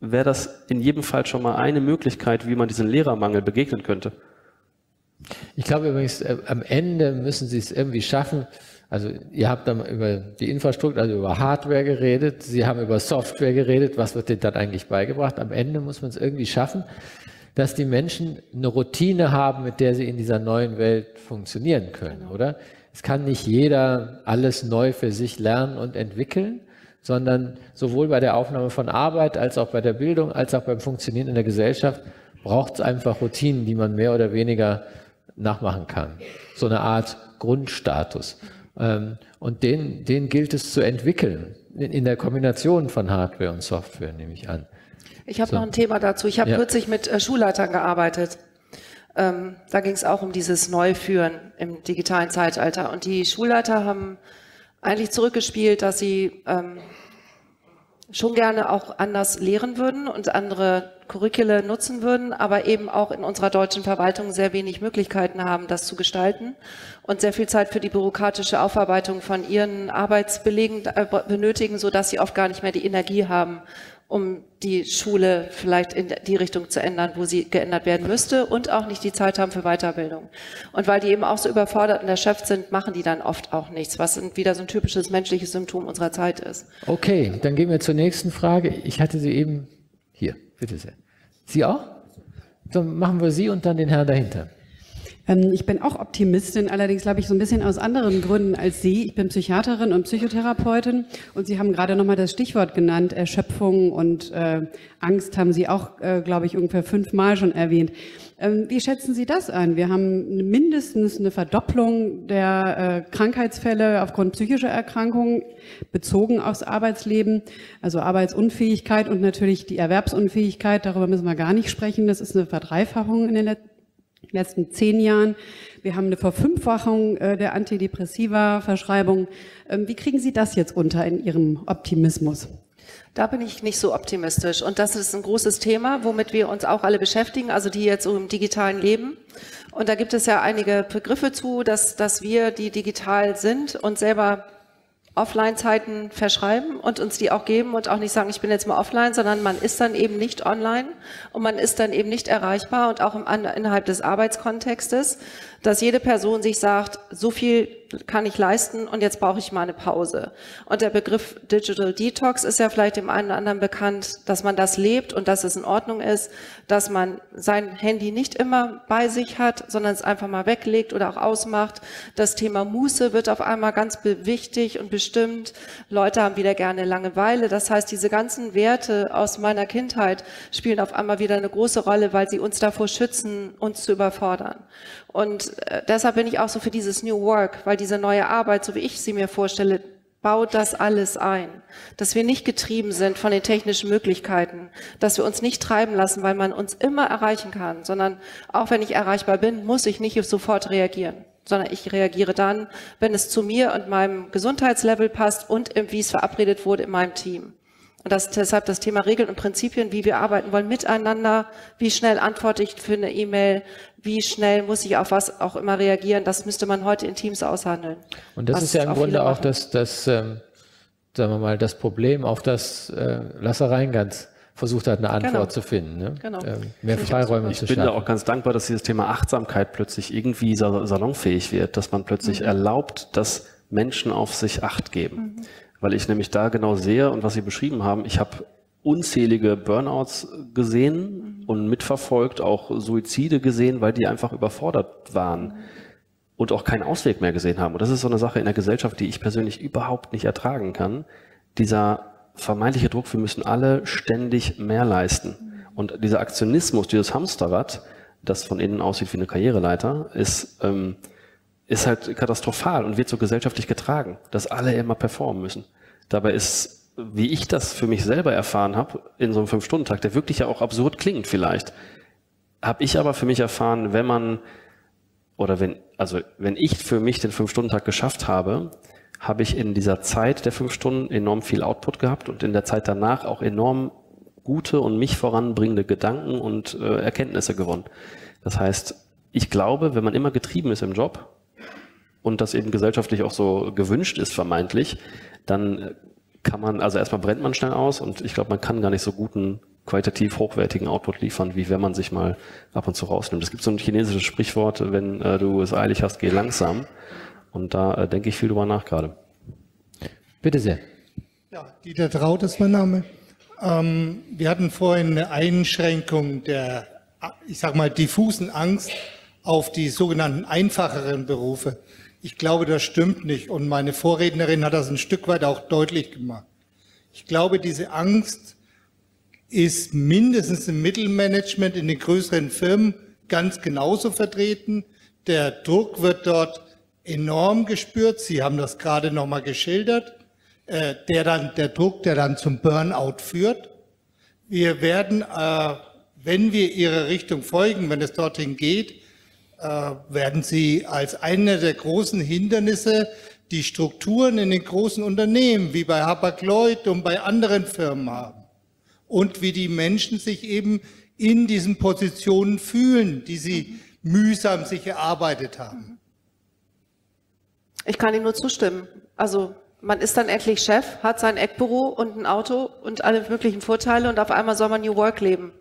wäre das in jedem Fall schon mal eine Möglichkeit, wie man diesen Lehrermangel begegnen könnte. Ich glaube übrigens, äh, am Ende müssen Sie es irgendwie schaffen. Also ihr habt dann über die Infrastruktur, also über Hardware geredet, Sie haben über Software geredet, was wird denen dann eigentlich beigebracht? Am Ende muss man es irgendwie schaffen, dass die Menschen eine Routine haben, mit der sie in dieser neuen Welt funktionieren können, genau. oder? Es kann nicht jeder alles neu für sich lernen und entwickeln, sondern sowohl bei der Aufnahme von Arbeit als auch bei der Bildung als auch beim Funktionieren in der Gesellschaft braucht es einfach Routinen, die man mehr oder weniger nachmachen kann. So eine Art Grundstatus. Ähm, und den, den gilt es zu entwickeln, in der Kombination von Hardware und Software, nehme ich an. Ich habe so. noch ein Thema dazu. Ich habe ja. kürzlich mit äh, Schulleitern gearbeitet. Ähm, da ging es auch um dieses Neuführen im digitalen Zeitalter. Und die Schulleiter haben eigentlich zurückgespielt, dass sie ähm, schon gerne auch anders lehren würden und andere Curricula nutzen würden, aber eben auch in unserer deutschen Verwaltung sehr wenig Möglichkeiten haben, das zu gestalten und sehr viel Zeit für die bürokratische Aufarbeitung von ihren Arbeitsbelegen äh, benötigen, so dass sie oft gar nicht mehr die Energie haben, um die Schule vielleicht in die Richtung zu ändern, wo sie geändert werden müsste und auch nicht die Zeit haben für Weiterbildung. Und weil die eben auch so überfordert und erschöpft sind, machen die dann oft auch nichts, was wieder so ein typisches menschliches Symptom unserer Zeit ist. Okay, dann gehen wir zur nächsten Frage. Ich hatte sie eben hier, bitte sehr. Sie auch? Dann machen wir Sie und dann den Herrn dahinter. Ähm, ich bin auch Optimistin, allerdings glaube ich so ein bisschen aus anderen Gründen als Sie. Ich bin Psychiaterin und Psychotherapeutin und Sie haben gerade nochmal das Stichwort genannt, Erschöpfung und äh, Angst haben Sie auch, äh, glaube ich, ungefähr fünfmal schon erwähnt. Ähm, wie schätzen Sie das ein? Wir haben mindestens eine Verdopplung der äh, Krankheitsfälle aufgrund psychischer Erkrankungen bezogen aufs Arbeitsleben, also Arbeitsunfähigkeit und natürlich die Erwerbsunfähigkeit. Darüber müssen wir gar nicht sprechen. Das ist eine Verdreifachung in den letzten letzten zehn Jahren. Wir haben eine Verfünffachung äh, der Antidepressiva-Verschreibung. Ähm, wie kriegen Sie das jetzt unter in Ihrem Optimismus? Da bin ich nicht so optimistisch. Und das ist ein großes Thema, womit wir uns auch alle beschäftigen, also die jetzt im digitalen Leben. Und da gibt es ja einige Begriffe zu, dass, dass wir, die digital sind und selber Offline-Zeiten verschreiben und uns die auch geben und auch nicht sagen, ich bin jetzt mal offline, sondern man ist dann eben nicht online und man ist dann eben nicht erreichbar und auch im, innerhalb des Arbeitskontextes, dass jede Person sich sagt, so viel kann ich leisten und jetzt brauche ich mal eine Pause. Und der Begriff Digital Detox ist ja vielleicht dem einen oder anderen bekannt, dass man das lebt und dass es in Ordnung ist, dass man sein Handy nicht immer bei sich hat, sondern es einfach mal weglegt oder auch ausmacht. Das Thema Muße wird auf einmal ganz wichtig und bestimmt. Leute haben wieder gerne Langeweile. Das heißt, diese ganzen Werte aus meiner Kindheit spielen auf einmal wieder eine große Rolle, weil sie uns davor schützen, uns zu überfordern. Und äh, deshalb bin ich auch so für dieses New Work, weil diese neue Arbeit, so wie ich sie mir vorstelle, baut das alles ein. Dass wir nicht getrieben sind von den technischen Möglichkeiten, dass wir uns nicht treiben lassen, weil man uns immer erreichen kann, sondern auch wenn ich erreichbar bin, muss ich nicht sofort reagieren, sondern ich reagiere dann, wenn es zu mir und meinem Gesundheitslevel passt und wie es verabredet wurde in meinem Team. Und das, deshalb das Thema Regeln und Prinzipien, wie wir arbeiten wollen miteinander, wie schnell antworte ich für eine E-Mail, wie schnell muss ich auf was auch immer reagieren, das müsste man heute in Teams aushandeln. Und das ist ja im Grunde auch das, das ähm, sagen wir mal, das Problem, auf das äh, Lasse Reingans versucht hat, eine Antwort genau. zu finden. Ne? Genau. Ähm, mehr Freiräume ich zu schaffen. Ich bin da auch ganz dankbar, dass dieses Thema Achtsamkeit plötzlich irgendwie salonfähig wird, dass man plötzlich mhm. erlaubt, dass Menschen auf sich Acht geben. Mhm. Weil ich nämlich da genau sehe und was Sie beschrieben haben, ich habe unzählige Burnouts gesehen und mitverfolgt, auch Suizide gesehen, weil die einfach überfordert waren. Und auch keinen Ausweg mehr gesehen haben. Und das ist so eine Sache in der Gesellschaft, die ich persönlich überhaupt nicht ertragen kann. Dieser vermeintliche Druck, wir müssen alle ständig mehr leisten. Und dieser Aktionismus, dieses Hamsterrad, das von innen aussieht wie eine Karriereleiter, ist, ähm, ist halt katastrophal und wird so gesellschaftlich getragen, dass alle immer performen müssen. Dabei ist, wie ich das für mich selber erfahren habe, in so einem Fünf-Stunden-Tag, der wirklich ja auch absurd klingt vielleicht, habe ich aber für mich erfahren, wenn man oder wenn, also wenn ich für mich den Fünf-Stunden-Tag geschafft habe, habe ich in dieser Zeit der fünf Stunden enorm viel Output gehabt und in der Zeit danach auch enorm gute und mich voranbringende Gedanken und äh, Erkenntnisse gewonnen. Das heißt, ich glaube, wenn man immer getrieben ist im Job und das eben gesellschaftlich auch so gewünscht ist, vermeintlich, dann kann man, also erstmal brennt man schnell aus und ich glaube, man kann gar nicht so guten qualitativ hochwertigen Output liefern, wie wenn man sich mal ab und zu rausnimmt. Es gibt so ein chinesisches Sprichwort, wenn äh, du es eilig hast, geh langsam. Und da äh, denke ich viel drüber nach gerade. Bitte sehr. Ja, Dieter Traut ist mein Name. Ähm, wir hatten vorhin eine Einschränkung der, ich sag mal, diffusen Angst auf die sogenannten einfacheren Berufe. Ich glaube, das stimmt nicht. Und meine Vorrednerin hat das ein Stück weit auch deutlich gemacht. Ich glaube, diese Angst ist mindestens im Mittelmanagement in den größeren Firmen ganz genauso vertreten. Der Druck wird dort enorm gespürt. Sie haben das gerade nochmal geschildert. Äh, der, dann, der Druck, der dann zum Burnout führt. Wir werden, äh, wenn wir Ihrer Richtung folgen, wenn es dorthin geht, werden Sie als eine der großen Hindernisse die Strukturen in den großen Unternehmen, wie bei Hapag-Lloyd und bei anderen Firmen haben und wie die Menschen sich eben in diesen Positionen fühlen, die sie mühsam sich erarbeitet haben. Ich kann ihm nur zustimmen. Also man ist dann endlich Chef, hat sein Eckbüro und ein Auto und alle möglichen Vorteile und auf einmal soll man New Work leben.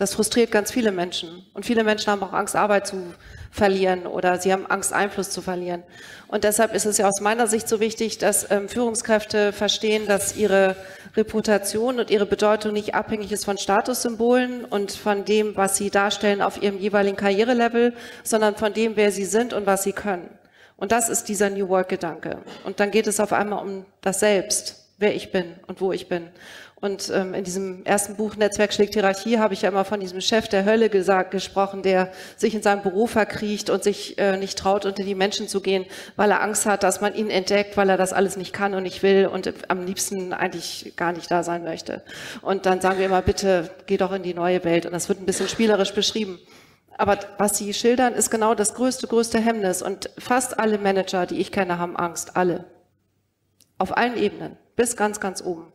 Das frustriert ganz viele Menschen. Und viele Menschen haben auch Angst, Arbeit zu verlieren oder sie haben Angst, Einfluss zu verlieren. Und deshalb ist es ja aus meiner Sicht so wichtig, dass ähm, Führungskräfte verstehen, dass ihre Reputation und ihre Bedeutung nicht abhängig ist von Statussymbolen und von dem, was sie darstellen auf ihrem jeweiligen Karrierelevel, sondern von dem, wer sie sind und was sie können. Und das ist dieser New Work-Gedanke. Und dann geht es auf einmal um das Selbst, wer ich bin und wo ich bin. Und ähm, in diesem ersten Buch Netzwerk schlägt Hierarchie habe ich ja immer von diesem Chef der Hölle gesagt, gesprochen, der sich in seinem Büro verkriecht und sich äh, nicht traut, unter die Menschen zu gehen, weil er Angst hat, dass man ihn entdeckt, weil er das alles nicht kann und nicht will und am liebsten eigentlich gar nicht da sein möchte. Und dann sagen wir immer, bitte geh doch in die neue Welt. Und das wird ein bisschen spielerisch beschrieben. Aber was Sie schildern, ist genau das größte, größte Hemmnis. Und fast alle Manager, die ich kenne, haben Angst. Alle. Auf allen Ebenen. Bis ganz, ganz oben.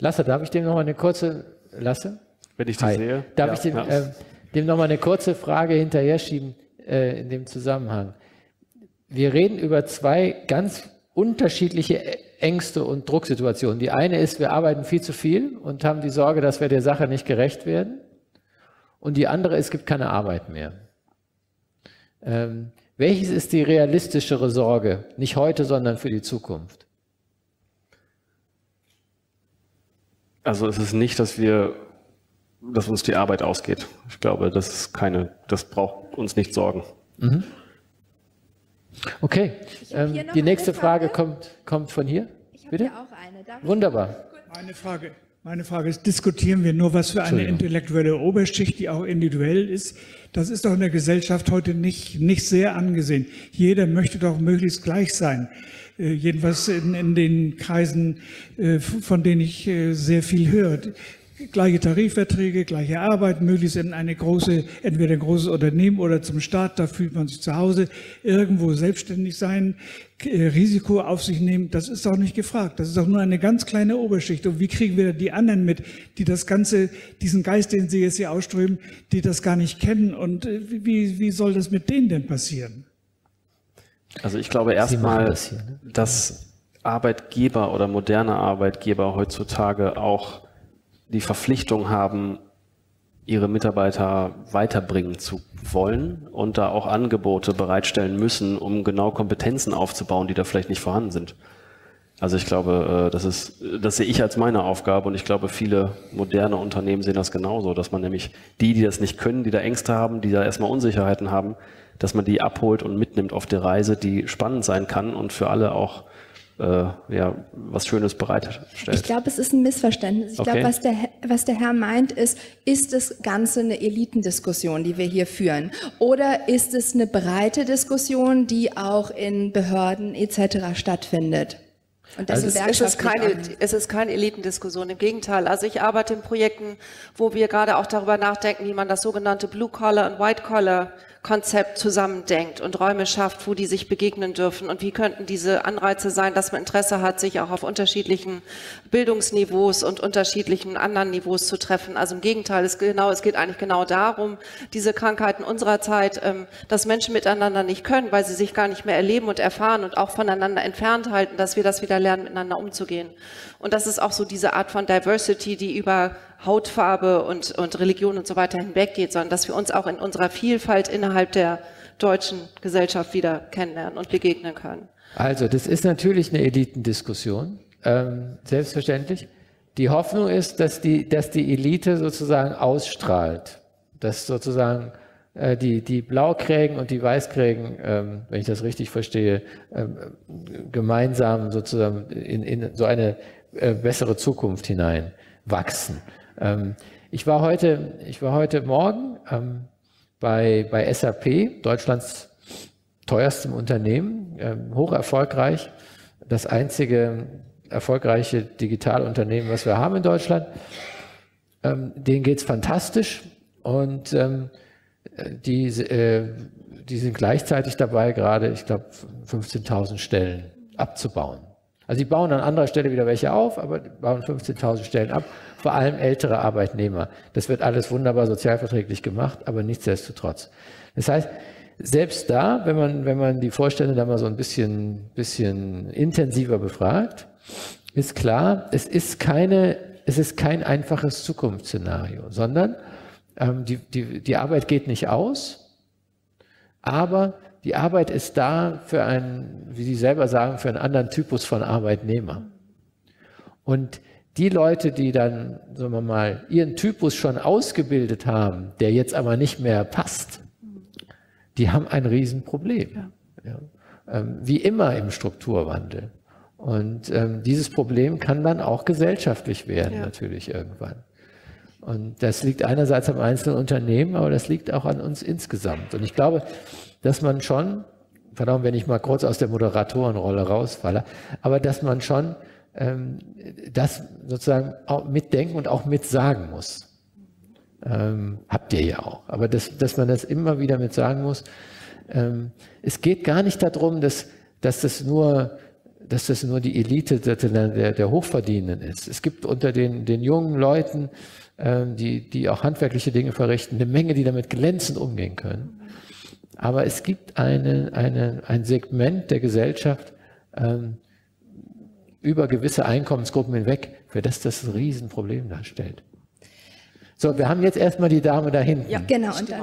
Lasse, darf ich dem noch mal eine kurze, Lasse? Wenn ich dich Hi. sehe. Darf ja, ich dem, ja. äh, dem noch mal eine kurze Frage hinterher schieben äh, in dem Zusammenhang? Wir reden über zwei ganz unterschiedliche Ängste und Drucksituationen. Die eine ist, wir arbeiten viel zu viel und haben die Sorge, dass wir der Sache nicht gerecht werden. Und die andere, es gibt keine Arbeit mehr. Ähm, welches ist die realistischere Sorge? Nicht heute, sondern für die Zukunft? Also es ist nicht, dass wir, dass uns die Arbeit ausgeht. Ich glaube, das ist keine, das braucht uns nicht Sorgen. Mhm. Okay, ähm, die nächste Frage, Frage, kommt, kommt von hier. Ich Bitte? Hier auch eine. Darf Wunderbar. Meine Frage, meine Frage ist, diskutieren wir nur, was für eine intellektuelle Oberschicht, die auch individuell ist? Das ist doch in der Gesellschaft heute nicht, nicht sehr angesehen. Jeder möchte doch möglichst gleich sein. Äh, jedenfalls in, in den Kreisen, äh, von denen ich äh, sehr viel höre. Gleiche Tarifverträge, gleiche Arbeit, möglichst in eine große, entweder ein großes Unternehmen oder zum Staat, da fühlt man sich zu Hause, irgendwo selbstständig sein, Risiko auf sich nehmen, das ist doch nicht gefragt. Das ist doch nur eine ganz kleine Oberschicht. Und wie kriegen wir die anderen mit, die das Ganze, diesen Geist, den Sie jetzt hier ausströmen, die das gar nicht kennen? Und wie, wie soll das mit denen denn passieren? Also ich glaube erstmal, das ne? dass Arbeitgeber oder moderne Arbeitgeber heutzutage auch die Verpflichtung haben, ihre Mitarbeiter weiterbringen zu wollen und da auch Angebote bereitstellen müssen, um genau Kompetenzen aufzubauen, die da vielleicht nicht vorhanden sind. Also ich glaube, äh, das ist, das sehe ich als meine Aufgabe und ich glaube, viele moderne Unternehmen sehen das genauso, dass man nämlich die, die das nicht können, die da Ängste haben, die da erstmal Unsicherheiten haben, dass man die abholt und mitnimmt auf die Reise, die spannend sein kann und für alle auch äh, ja, was Schönes bereitstellt. Ich glaube, es ist ein Missverständnis. Ich okay. glaube, was der, was der Herr meint, ist, ist das Ganze eine Elitendiskussion, die wir hier führen? Oder ist es eine breite Diskussion, die auch in Behörden etc. stattfindet? Und das also es, ist keine, es ist keine Elitendiskussion, im Gegenteil. Also ich arbeite in Projekten, wo wir gerade auch darüber nachdenken, wie man das sogenannte Blue Collar und White Collar Konzept zusammendenkt und Räume schafft, wo die sich begegnen dürfen und wie könnten diese Anreize sein, dass man Interesse hat, sich auch auf unterschiedlichen Bildungsniveaus und unterschiedlichen anderen Niveaus zu treffen. Also im Gegenteil, es, genau, es geht eigentlich genau darum, diese Krankheiten unserer Zeit, ähm, dass Menschen miteinander nicht können, weil sie sich gar nicht mehr erleben und erfahren und auch voneinander entfernt halten, dass wir das wieder lernen, miteinander umzugehen. Und das ist auch so diese Art von Diversity, die über Hautfarbe und, und Religion und so weiter hinweggeht, sondern dass wir uns auch in unserer Vielfalt innerhalb der deutschen Gesellschaft wieder kennenlernen und begegnen können. Also, das ist natürlich eine Elitendiskussion, ähm, selbstverständlich. Die Hoffnung ist, dass die, dass die Elite sozusagen ausstrahlt, dass sozusagen äh, die, die Blaukrägen und die Weißkrägen, ähm, wenn ich das richtig verstehe, ähm, gemeinsam sozusagen in, in so eine äh, bessere Zukunft hinein wachsen. Ähm, ich, war heute, ich war heute Morgen ähm, bei, bei SAP, Deutschlands teuerstem Unternehmen, ähm, hoch erfolgreich, das einzige erfolgreiche Digitalunternehmen, was wir haben in Deutschland. Ähm, denen geht es fantastisch und ähm, die, äh, die sind gleichzeitig dabei, gerade, ich glaube, 15.000 Stellen abzubauen. Also sie bauen an anderer Stelle wieder welche auf, aber bauen 15.000 Stellen ab, vor allem ältere Arbeitnehmer. Das wird alles wunderbar sozialverträglich gemacht, aber nichtsdestotrotz. Das heißt, selbst da, wenn man, wenn man die Vorstände da mal so ein bisschen, bisschen intensiver befragt, ist klar, es ist keine, es ist kein einfaches Zukunftsszenario, sondern ähm, die, die, die Arbeit geht nicht aus, aber die Arbeit ist da für einen, wie Sie selber sagen, für einen anderen Typus von Arbeitnehmer. Und die Leute, die dann, sagen wir mal, ihren Typus schon ausgebildet haben, der jetzt aber nicht mehr passt, die haben ein Riesenproblem. Ja. Ja. Ähm, wie immer im Strukturwandel. Und ähm, dieses Problem kann dann auch gesellschaftlich werden, ja. natürlich irgendwann. Und das liegt einerseits am einzelnen Unternehmen, aber das liegt auch an uns insgesamt. Und ich glaube, dass man schon, pardon, wenn ich mal kurz aus der Moderatorenrolle rausfalle, aber dass man schon das sozusagen auch mitdenken und auch mitsagen muss. Ähm, habt ihr ja auch. Aber dass, dass man das immer wieder mit sagen muss. Ähm, es geht gar nicht darum, dass, dass das nur dass das nur die Elite der, der, der Hochverdienenden ist. Es gibt unter den, den jungen Leuten, ähm, die, die auch handwerkliche Dinge verrichten, eine Menge, die damit glänzend umgehen können. Aber es gibt eine, eine, ein Segment der Gesellschaft ähm, über gewisse Einkommensgruppen hinweg, für das das ein Riesenproblem darstellt. So, wir haben jetzt erstmal die Dame da hinten. Ja, genau. Und dann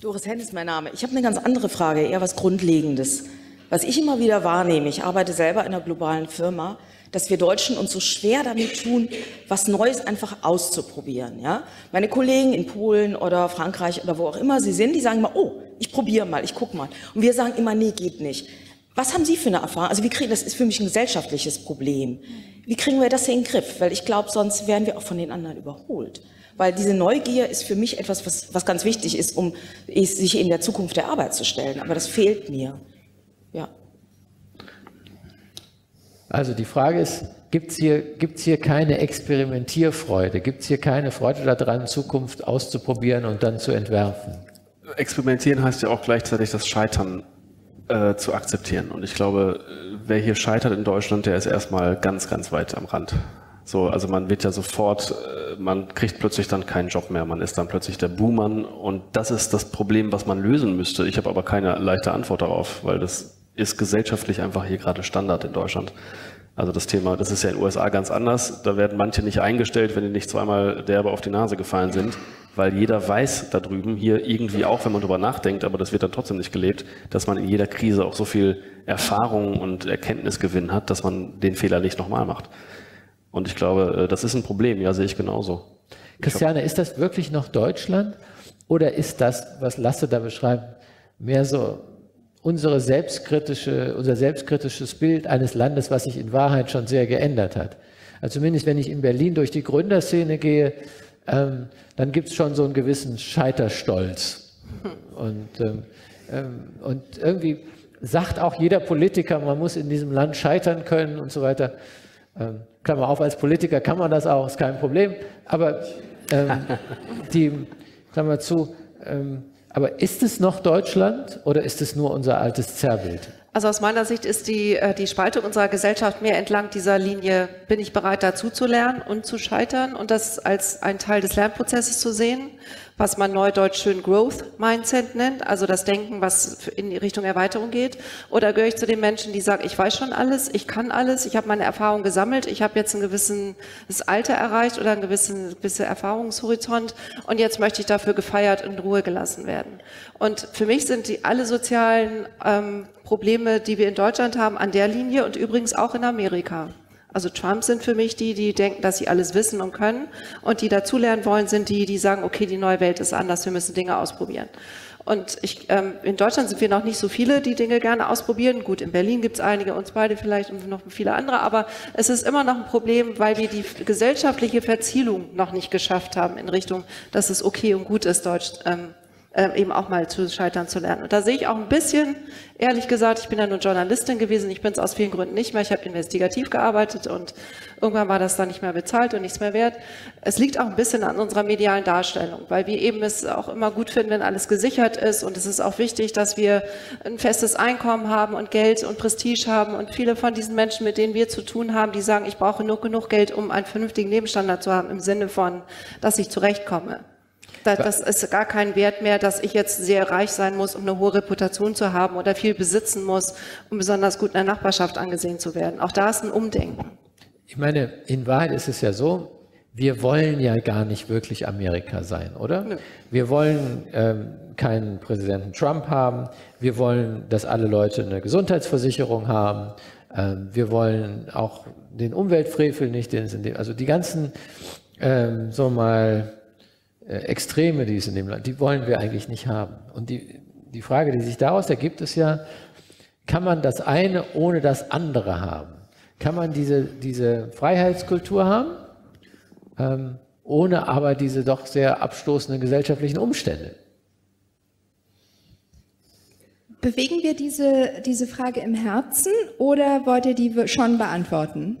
Doris Henn ist mein Name. Ich habe eine ganz andere Frage, eher was Grundlegendes. Was ich immer wieder wahrnehme, ich arbeite selber in einer globalen Firma, dass wir Deutschen uns so schwer damit tun, was Neues einfach auszuprobieren. Ja? Meine Kollegen in Polen oder Frankreich oder wo auch immer sie sind, die sagen immer, oh, ich probiere mal, ich gucke mal. Und wir sagen immer, nee, geht nicht. Was haben Sie für eine Erfahrung? Also wie kriegen, das ist für mich ein gesellschaftliches Problem. Wie kriegen wir das in den Griff? Weil ich glaube, sonst werden wir auch von den anderen überholt. Weil diese Neugier ist für mich etwas, was, was ganz wichtig ist, um sich in der Zukunft der Arbeit zu stellen. Aber das fehlt mir. Ja. Also die Frage ist, gibt es hier, gibt's hier keine Experimentierfreude? Gibt es hier keine Freude daran, Zukunft auszuprobieren und dann zu entwerfen? Experimentieren heißt ja auch gleichzeitig das Scheitern äh, zu akzeptieren. Und ich glaube, wer hier scheitert in Deutschland, der ist erstmal ganz, ganz weit am Rand. So, also man wird ja sofort, äh, man kriegt plötzlich dann keinen Job mehr, man ist dann plötzlich der Buhmann und das ist das Problem, was man lösen müsste. Ich habe aber keine leichte Antwort darauf, weil das ist gesellschaftlich einfach hier gerade Standard in Deutschland. Also das Thema, das ist ja in den USA ganz anders. Da werden manche nicht eingestellt, wenn die nicht zweimal derbe auf die Nase gefallen sind, weil jeder weiß da drüben, hier irgendwie auch, wenn man drüber nachdenkt, aber das wird dann trotzdem nicht gelebt, dass man in jeder Krise auch so viel Erfahrung und Erkenntnisgewinn hat, dass man den Fehler nicht nochmal macht. Und ich glaube, äh, das ist ein Problem, ja, sehe ich genauso. Christiane, ist das wirklich noch Deutschland oder ist das, was Lasse da beschreibt, mehr so unsere selbstkritische, unser selbstkritisches Bild eines Landes, was sich in Wahrheit schon sehr geändert hat. Also zumindest wenn ich in Berlin durch die Gründerszene gehe, ähm, dann gibt es schon so einen gewissen Scheiterstolz. Und, ähm, ähm, und irgendwie sagt auch jeder Politiker, man muss in diesem Land scheitern können und so weiter. Ähm, Klammer auf, als Politiker kann man das auch, ist kein Problem. Aber ähm, die, Klammer zu, ähm, aber ist es noch Deutschland oder ist es nur unser altes Zerrbild? Also aus meiner Sicht ist die, äh, die Spaltung unserer Gesellschaft mehr entlang dieser Linie, bin ich bereit dazu zu lernen und zu scheitern und das als ein Teil des Lernprozesses zu sehen was man neudeutsch schön Growth Mindset nennt, also das Denken, was in die Richtung Erweiterung geht? Oder gehöre ich zu den Menschen, die sagen, ich weiß schon alles, ich kann alles, ich habe meine Erfahrung gesammelt, ich habe jetzt ein gewisses Alter erreicht oder einen gewissen, gewissen Erfahrungshorizont und jetzt möchte ich dafür gefeiert und in Ruhe gelassen werden. Und für mich sind die alle sozialen ähm, Probleme, die wir in Deutschland haben, an der Linie und übrigens auch in Amerika. Also Trump sind für mich die, die denken, dass sie alles wissen und können. Und die dazulernen wollen, sind die, die sagen, okay, die neue Welt ist anders, wir müssen Dinge ausprobieren. Und ich, ähm, in Deutschland sind wir noch nicht so viele, die Dinge gerne ausprobieren. Gut, in Berlin gibt es einige, uns beide vielleicht und noch viele andere, aber es ist immer noch ein Problem, weil wir die gesellschaftliche Verzielung noch nicht geschafft haben in Richtung, dass es okay und gut ist, Deutsch ähm, äh, eben auch mal zu scheitern zu lernen. Und da sehe ich auch ein bisschen, ehrlich gesagt, ich bin ja nur Journalistin gewesen, ich bin es aus vielen Gründen nicht mehr, ich habe investigativ gearbeitet und irgendwann war das dann nicht mehr bezahlt und nichts mehr wert. Es liegt auch ein bisschen an unserer medialen Darstellung, weil wir eben es auch immer gut finden, wenn alles gesichert ist und es ist auch wichtig, dass wir ein festes Einkommen haben und Geld und Prestige haben und viele von diesen Menschen, mit denen wir zu tun haben, die sagen, ich brauche nur genug Geld, um einen vernünftigen Lebensstandard zu haben, im Sinne von, dass ich zurechtkomme. Das ist gar kein Wert mehr, dass ich jetzt sehr reich sein muss, um eine hohe Reputation zu haben oder viel besitzen muss, um besonders gut in der Nachbarschaft angesehen zu werden. Auch da ist ein Umdenken. Ich meine, in Wahrheit ist es ja so, wir wollen ja gar nicht wirklich Amerika sein, oder? Nö. Wir wollen ähm, keinen Präsidenten Trump haben. Wir wollen, dass alle Leute eine Gesundheitsversicherung haben. Ähm, wir wollen auch den Umweltfrevel nicht, den, also die ganzen, ähm, so mal, Extreme, die es in dem Land, die wollen wir eigentlich nicht haben. Und die, die Frage, die sich daraus ergibt, ist ja, kann man das eine ohne das andere haben? Kann man diese, diese Freiheitskultur haben, ähm, ohne aber diese doch sehr abstoßenden gesellschaftlichen Umstände? Bewegen wir diese, diese Frage im Herzen oder wollt ihr die schon beantworten?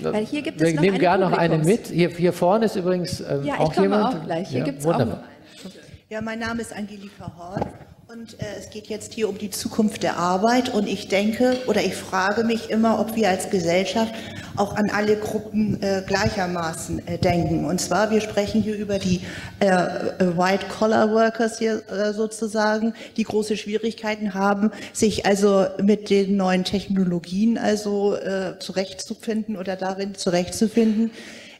Weil hier gibt es Wir nehmen gerne noch eine mit. Hier, hier vorne ist übrigens ähm, ja, auch jemand. Auch gleich. Hier ja, gibt's wunderbar. auch Ja, mein Name ist Angelika Horn und äh, es geht jetzt hier um die Zukunft der Arbeit und ich denke oder ich frage mich immer, ob wir als Gesellschaft auch an alle Gruppen äh, gleichermaßen äh, denken. Und zwar, wir sprechen hier über die äh, äh, White-Collar-Workers hier äh, sozusagen, die große Schwierigkeiten haben, sich also mit den neuen Technologien also äh, zurechtzufinden oder darin zurechtzufinden.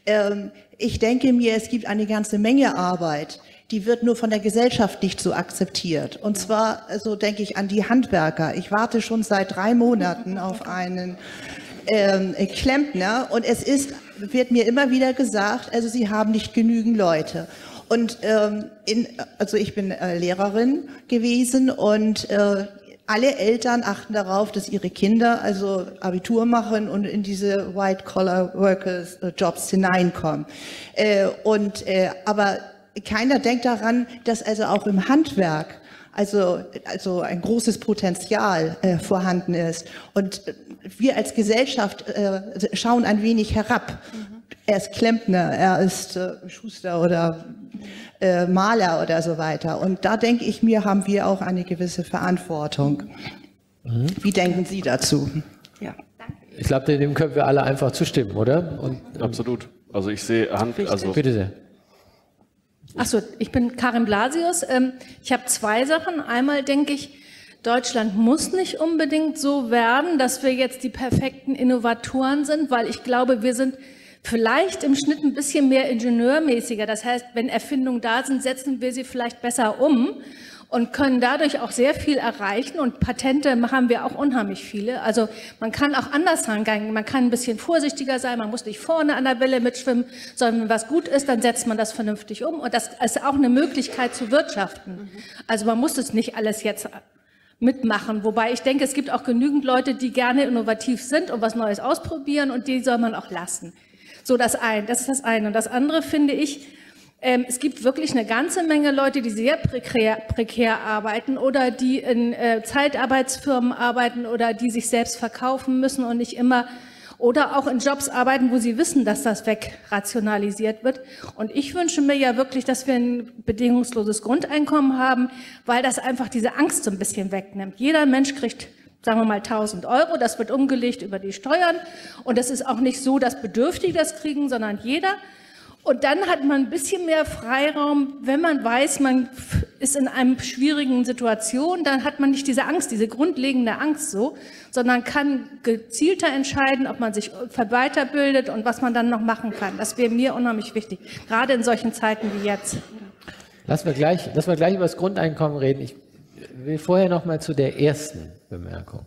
Ähm, ich denke mir, es gibt eine ganze Menge Arbeit, die wird nur von der Gesellschaft nicht so akzeptiert. Und zwar, so denke ich an die Handwerker. Ich warte schon seit drei Monaten auf einen ähm, Klempner und es ist, wird mir immer wieder gesagt, also sie haben nicht genügend Leute. Und ähm, in, also ich bin äh, Lehrerin gewesen und äh, alle Eltern achten darauf, dass ihre Kinder also Abitur machen und in diese White-Collar-Workers-Jobs hineinkommen. Äh, und, äh, aber keiner denkt daran, dass also auch im Handwerk also, also ein großes Potenzial äh, vorhanden ist. Und wir als Gesellschaft äh, schauen ein wenig herab. Mhm. Er ist Klempner, er ist äh, Schuster oder äh, Maler oder so weiter. Und da denke ich mir, haben wir auch eine gewisse Verantwortung. Mhm. Wie denken Sie dazu? Ja. Ich glaube, dem können wir alle einfach zustimmen, oder? Und, Absolut. Also ich sehe Hand, also bitte sehr. Achso, ich bin Karin Blasius. Ähm, ich habe zwei Sachen. Einmal denke ich, Deutschland muss nicht unbedingt so werden, dass wir jetzt die perfekten Innovatoren sind, weil ich glaube, wir sind vielleicht im Schnitt ein bisschen mehr ingenieurmäßiger. Das heißt, wenn Erfindungen da sind, setzen wir sie vielleicht besser um und können dadurch auch sehr viel erreichen. Und Patente haben wir auch unheimlich viele. Also man kann auch anders rangehen. Man kann ein bisschen vorsichtiger sein. Man muss nicht vorne an der Welle mitschwimmen, sondern wenn was gut ist, dann setzt man das vernünftig um. Und das ist auch eine Möglichkeit zu wirtschaften. Also man muss es nicht alles jetzt mitmachen. Wobei ich denke, es gibt auch genügend Leute, die gerne innovativ sind und was Neues ausprobieren und die soll man auch lassen. So das eine, das ist das eine. Und das andere finde ich, ähm, es gibt wirklich eine ganze Menge Leute, die sehr prekär, prekär arbeiten oder die in äh, Zeitarbeitsfirmen arbeiten oder die sich selbst verkaufen müssen und nicht immer oder auch in Jobs arbeiten, wo sie wissen, dass das wegrationalisiert wird. Und ich wünsche mir ja wirklich, dass wir ein bedingungsloses Grundeinkommen haben, weil das einfach diese Angst so ein bisschen wegnimmt. Jeder Mensch kriegt sagen wir mal 1000 Euro, das wird umgelegt über die Steuern und es ist auch nicht so, dass Bedürftige das kriegen, sondern jeder. Und dann hat man ein bisschen mehr Freiraum, wenn man weiß, man ist in einer schwierigen Situation, dann hat man nicht diese Angst, diese grundlegende Angst so, sondern kann gezielter entscheiden, ob man sich weiterbildet und was man dann noch machen kann. Das wäre mir unheimlich wichtig, gerade in solchen Zeiten wie jetzt. Lass wir gleich, lass wir gleich über das Grundeinkommen reden. Ich will vorher noch mal zu der ersten Bemerkung.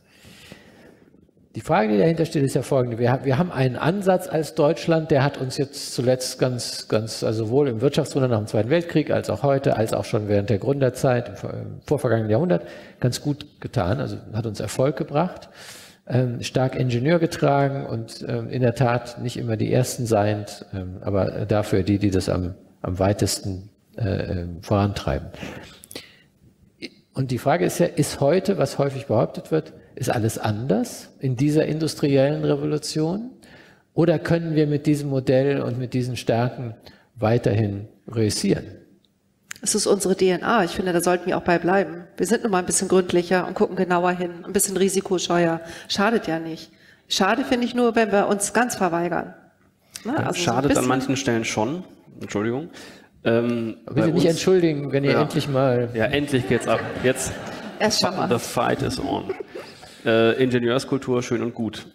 Die Frage, die dahinter steht, ist ja folgende. Wir, wir, haben einen Ansatz als Deutschland, der hat uns jetzt zuletzt ganz, ganz, also sowohl im Wirtschaftswunder nach dem Zweiten Weltkrieg, als auch heute, als auch schon während der Gründerzeit im vorvergangenen Jahrhundert ganz gut getan, also hat uns Erfolg gebracht, ähm, stark Ingenieur getragen und ähm, in der Tat nicht immer die Ersten seiend, ähm, aber dafür die, die das am, am weitesten äh, äh vorantreiben. Und die Frage ist ja, ist heute, was häufig behauptet wird, ist alles anders in dieser industriellen Revolution? Oder können wir mit diesem Modell und mit diesen Stärken weiterhin reüssieren? Es ist unsere DNA. Ich finde, da sollten wir auch bei bleiben. Wir sind nun mal ein bisschen gründlicher und gucken genauer hin, ein bisschen risikoscheuer. Schadet ja nicht. Schade finde ich nur, wenn wir uns ganz verweigern. Na, also Schadet so an manchen Stellen schon. Entschuldigung. Ähm, Bitte nicht entschuldigen, wenn ihr ja, endlich mal. Ja, endlich geht's ab. Jetzt. Erst schon mal. The fight is on. Äh, Ingenieurskultur, schön und gut.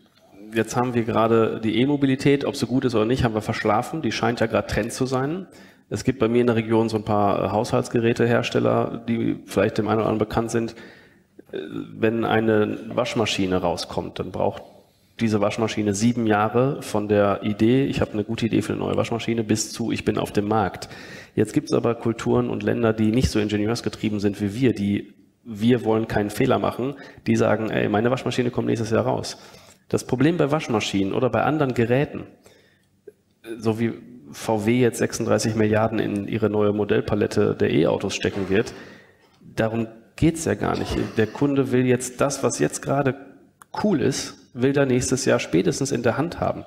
Jetzt haben wir gerade die E-Mobilität, ob sie gut ist oder nicht, haben wir verschlafen. Die scheint ja gerade Trend zu sein. Es gibt bei mir in der Region so ein paar äh, Haushaltsgerätehersteller, die vielleicht dem einen oder anderen bekannt sind. Äh, wenn eine Waschmaschine rauskommt, dann braucht diese Waschmaschine sieben Jahre von der Idee, ich habe eine gute Idee für eine neue Waschmaschine, bis zu, ich bin auf dem Markt. Jetzt gibt es aber Kulturen und Länder, die nicht so ingenieursgetrieben sind wie wir, die wir wollen keinen Fehler machen, die sagen, ey, meine Waschmaschine kommt nächstes Jahr raus. Das Problem bei Waschmaschinen oder bei anderen Geräten, so wie VW jetzt 36 Milliarden in ihre neue Modellpalette der E-Autos stecken wird, darum geht's ja gar nicht. Der Kunde will jetzt das, was jetzt gerade cool ist, will er nächstes Jahr spätestens in der Hand haben.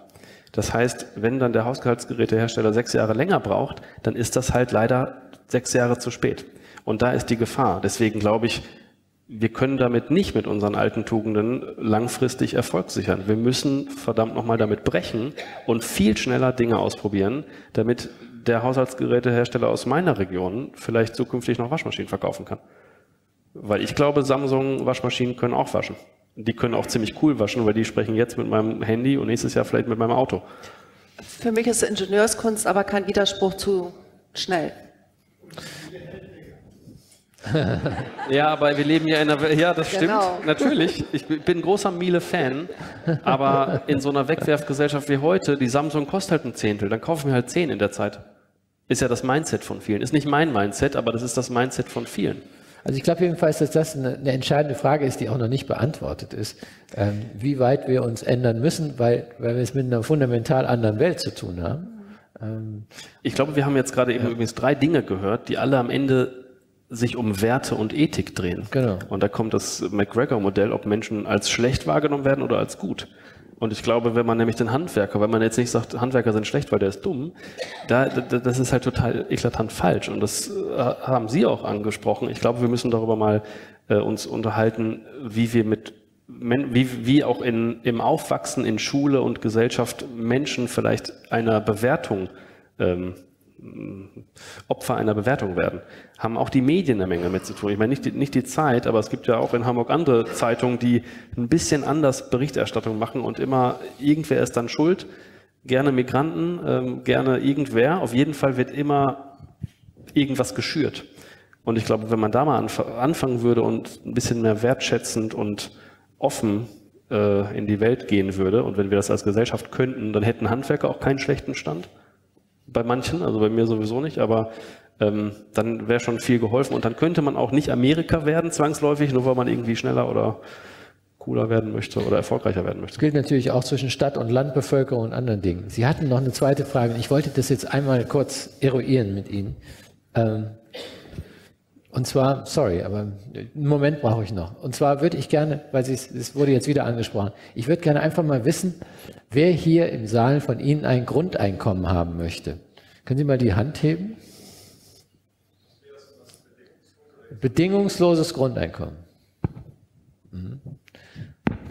Das heißt, wenn dann der Hausgehaltsgerätehersteller sechs Jahre länger braucht, dann ist das halt leider sechs Jahre zu spät. Und da ist die Gefahr. Deswegen glaube ich, wir können damit nicht mit unseren alten Tugenden langfristig Erfolg sichern. Wir müssen verdammt nochmal damit brechen und viel schneller Dinge ausprobieren, damit der Haushaltsgerätehersteller aus meiner Region vielleicht zukünftig noch Waschmaschinen verkaufen kann. Weil ich glaube, Samsung Waschmaschinen können auch waschen. Die können auch ziemlich cool waschen, weil die sprechen jetzt mit meinem Handy und nächstes Jahr vielleicht mit meinem Auto. Für mich ist Ingenieurskunst aber kein Widerspruch zu schnell. ja, aber wir leben ja in einer, ja, das stimmt, genau. natürlich. Ich bin ein großer Miele-Fan, aber in so einer Wegwerfgesellschaft wie heute, die Samsung kostet halt ein Zehntel, dann kaufen wir halt zehn in der Zeit. Ist ja das Mindset von vielen. Ist nicht mein Mindset, aber das ist das Mindset von vielen. Also ich glaube jedenfalls, dass das eine, eine, entscheidende Frage ist, die auch noch nicht beantwortet ist, ähm, wie weit wir uns ändern müssen, weil, weil wir es mit einer fundamental anderen Welt zu tun haben. Ähm, ich glaube, wir haben jetzt gerade eben ja. übrigens drei Dinge gehört, die alle am Ende sich um Werte und Ethik drehen. Genau. Und da kommt das McGregor-Modell, ob Menschen als schlecht wahrgenommen werden oder als gut. Und ich glaube, wenn man nämlich den Handwerker, wenn man jetzt nicht sagt, Handwerker sind schlecht, weil der ist dumm, da, das ist halt total eklatant falsch. Und das äh, haben Sie auch angesprochen. Ich glaube, wir müssen darüber mal äh, uns unterhalten, wie wir mit wie, wie auch in, im Aufwachsen in Schule und Gesellschaft Menschen vielleicht einer Bewertung ähm, Opfer einer Bewertung werden. Haben auch die Medien eine Menge mit zu tun. Ich meine, nicht die, nicht die Zeit, aber es gibt ja auch in Hamburg andere Zeitungen, die ein bisschen anders Berichterstattung machen und immer irgendwer ist dann schuld. Gerne Migranten, ähm, gerne irgendwer. Auf jeden Fall wird immer irgendwas geschürt. Und ich glaube, wenn man da mal anf anfangen würde und ein bisschen mehr wertschätzend und offen äh, in die Welt gehen würde und wenn wir das als Gesellschaft könnten, dann hätten Handwerker auch keinen schlechten Stand. Bei manchen, also bei mir sowieso nicht, aber ähm, dann wäre schon viel geholfen und dann könnte man auch nicht Amerika werden zwangsläufig, nur weil man irgendwie schneller oder cooler werden möchte oder erfolgreicher werden möchte. Das gilt natürlich auch zwischen Stadt- und Landbevölkerung und anderen Dingen. Sie hatten noch eine zweite Frage. Ich wollte das jetzt einmal kurz eruieren mit Ihnen. Ähm, und zwar, sorry, aber einen Moment brauche ich noch. Und zwar würde ich gerne, weil es wurde jetzt wieder angesprochen, ich würde gerne einfach mal wissen, wer hier im Saal von Ihnen ein Grundeinkommen haben möchte. Können Sie mal die Hand heben? Bedingungsloses Grundeinkommen. Mhm.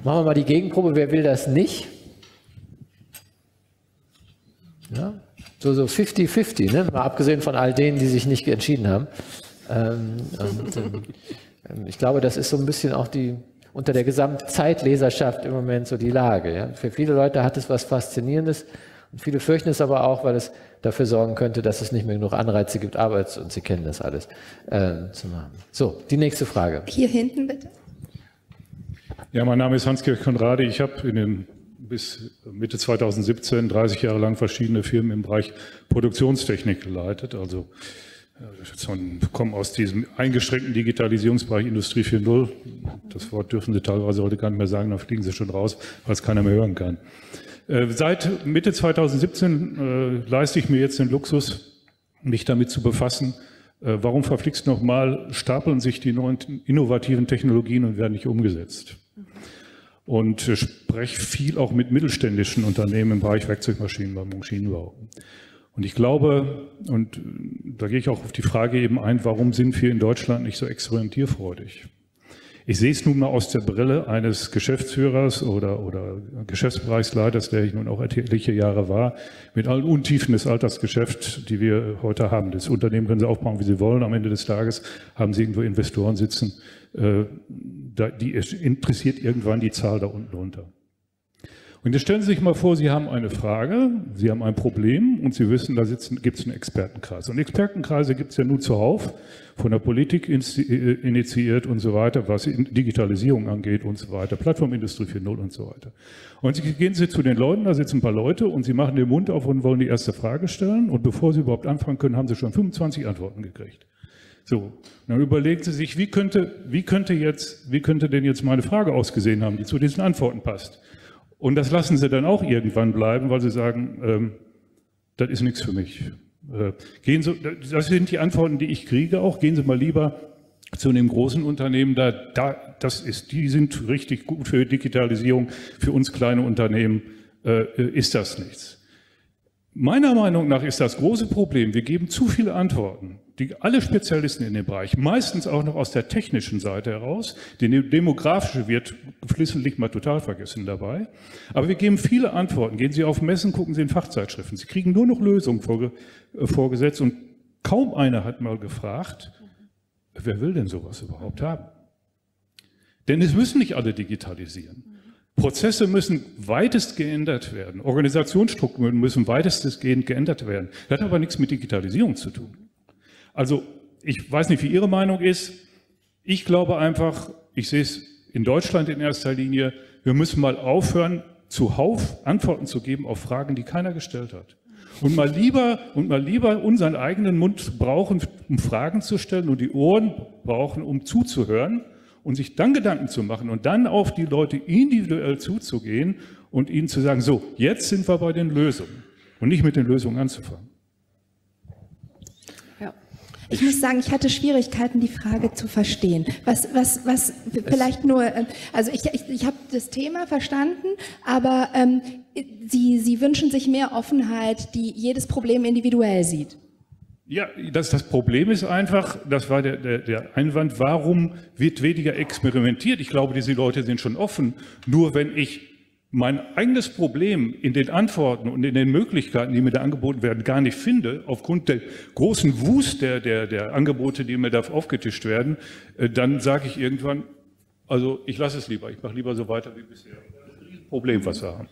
Machen wir mal die Gegenprobe. Wer will das nicht? Ja, so 50-50, ne? mal abgesehen von all denen, die sich nicht entschieden haben. Ähm, und, ähm, ich glaube, das ist so ein bisschen auch die unter der Gesamtzeitleserschaft im Moment so die Lage. Ja? Für viele Leute hat es was Faszinierendes und viele fürchten es aber auch, weil es dafür sorgen könnte, dass es nicht mehr genug Anreize gibt, Arbeits- und Sie kennen das alles äh, zu machen. So, die nächste Frage. Hier hinten bitte. Ja, mein Name ist Hans-Georg Konradi. Ich habe in den bis Mitte 2017 30 Jahre lang verschiedene Firmen im Bereich Produktionstechnik geleitet, also ich komme aus diesem eingeschränkten Digitalisierungsbereich Industrie 4.0. Das Wort dürfen Sie teilweise heute gar nicht mehr sagen, dann fliegen Sie schon raus, weil es keiner mehr hören kann. Äh, seit Mitte 2017 äh, leiste ich mir jetzt den Luxus, mich damit zu befassen, äh, warum verflixt nochmal stapeln sich die neuen innovativen Technologien und werden nicht umgesetzt. Und spreche viel auch mit mittelständischen Unternehmen im Bereich Werkzeugmaschinen beim Maschinenbau. Und ich glaube, und da gehe ich auch auf die Frage eben ein, warum sind wir in Deutschland nicht so experimentierfreudig? Ich sehe es nun mal aus der Brille eines Geschäftsführers oder, oder Geschäftsbereichsleiters, der ich nun auch etliche Jahre war, mit allen Untiefen des Alltagsgeschäfts, die wir heute haben. Das Unternehmen können Sie aufbauen, wie Sie wollen. Am Ende des Tages haben Sie irgendwo Investoren sitzen, äh, die interessiert irgendwann die Zahl da unten drunter. Und jetzt stellen Sie sich mal vor, Sie haben eine Frage, Sie haben ein Problem und Sie wissen, da gibt es einen Expertenkreis. Und Expertenkreise gibt es ja nur zuhauf, von der Politik äh, initiiert und so weiter, was Digitalisierung angeht und so weiter, Plattformindustrie 4.0 und so weiter. Und Sie gehen Sie zu den Leuten, da sitzen ein paar Leute und Sie machen den Mund auf und wollen die erste Frage stellen und bevor Sie überhaupt anfangen können, haben Sie schon 25 Antworten gekriegt. So, dann überlegen Sie sich, wie könnte, wie könnte jetzt, wie könnte denn jetzt meine Frage ausgesehen haben, die zu diesen Antworten passt? Und das lassen sie dann auch irgendwann bleiben, weil sie sagen, ähm, das ist nichts für mich. Äh, gehen sie, das sind die Antworten, die ich kriege auch. Gehen Sie mal lieber zu einem großen Unternehmen, da, da, das ist, die sind richtig gut für Digitalisierung. Für uns kleine Unternehmen äh, ist das nichts. Meiner Meinung nach ist das große Problem, wir geben zu viele Antworten. Die, alle Spezialisten in dem Bereich, meistens auch noch aus der technischen Seite heraus, die demografische wird flissentlich mal total vergessen dabei. Aber wir geben viele Antworten. Gehen Sie auf Messen, gucken Sie in Fachzeitschriften. Sie kriegen nur noch Lösungen vorge, äh, vorgesetzt und kaum einer hat mal gefragt, wer will denn sowas überhaupt haben? Denn es müssen nicht alle digitalisieren. Prozesse müssen weitest geändert werden. Organisationsstrukturen müssen weitestgehend geändert werden. Das hat aber nichts mit Digitalisierung zu tun. Also ich weiß nicht, wie Ihre Meinung ist. Ich glaube einfach, ich sehe es in Deutschland in erster Linie, wir müssen mal aufhören, zuhauf Antworten zu geben auf Fragen, die keiner gestellt hat. Und mal lieber, und mal lieber unseren eigenen Mund brauchen, um Fragen zu stellen und die Ohren brauchen, um zuzuhören und sich dann Gedanken zu machen und dann auf die Leute individuell zuzugehen und ihnen zu sagen, so, jetzt sind wir bei den Lösungen und nicht mit den Lösungen anzufangen. Ich muss sagen, ich hatte Schwierigkeiten, die Frage zu verstehen. Was, was, was vielleicht nur, äh, also ich, ich, ich habe das Thema verstanden, aber ähm, Sie, Sie wünschen sich mehr Offenheit, die jedes Problem individuell sieht. Ja, das, das Problem ist einfach, das war der, der, der Einwand, warum wird weniger experimentiert? Ich glaube, diese Leute sind schon offen. Nur wenn ich mein eigenes Problem in den Antworten und in den Möglichkeiten, die mir da angeboten werden, gar nicht finde, aufgrund der großen Wust der, der, der Angebote, die mir da aufgetischt werden, äh, dann sage ich irgendwann, also ich lasse es lieber, ich mache lieber so weiter wie bisher. Das ist ein Problem, was wir haben.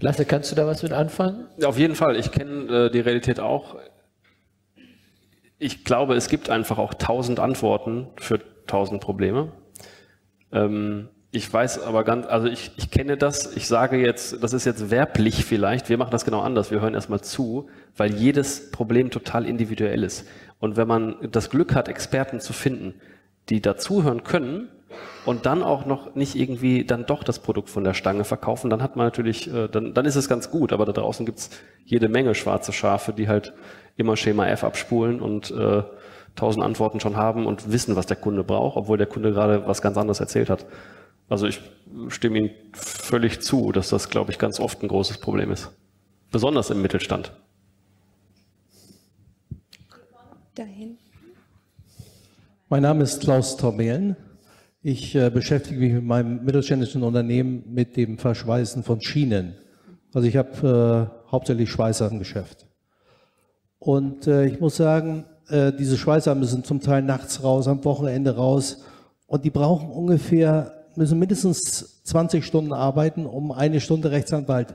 Lasse, kannst du da was mit anfangen? Auf jeden Fall, ich kenne äh, die Realität auch. Ich glaube, es gibt einfach auch tausend Antworten für tausend Probleme. Ähm, ich weiß aber ganz, also ich, ich kenne das, ich sage jetzt, das ist jetzt werblich vielleicht, wir machen das genau anders, wir hören erstmal zu, weil jedes Problem total individuell ist. Und wenn man das Glück hat, Experten zu finden, die dazuhören können und dann auch noch nicht irgendwie dann doch das Produkt von der Stange verkaufen, dann hat man natürlich, äh, dann, dann ist es ganz gut, aber da draußen gibt's jede Menge schwarze Schafe, die halt immer Schema F abspulen und äh, tausend Antworten schon haben und wissen, was der Kunde braucht, obwohl der Kunde gerade was ganz anderes erzählt hat. Also ich stimme Ihnen völlig zu, dass das, glaube ich, ganz oft ein großes Problem ist. Besonders im Mittelstand. Dahin. Mein Name ist Klaus Tormelen. Ich äh, beschäftige mich mit meinem mittelständischen Unternehmen mit dem Verschweißen von Schienen. Also ich habe äh, hauptsächlich Schweißer im Geschäft. Und äh, ich muss sagen, äh, diese Schweißer müssen zum Teil nachts raus, am Wochenende raus. Und die brauchen ungefähr müssen mindestens 20 Stunden arbeiten, um eine Stunde Rechtsanwalt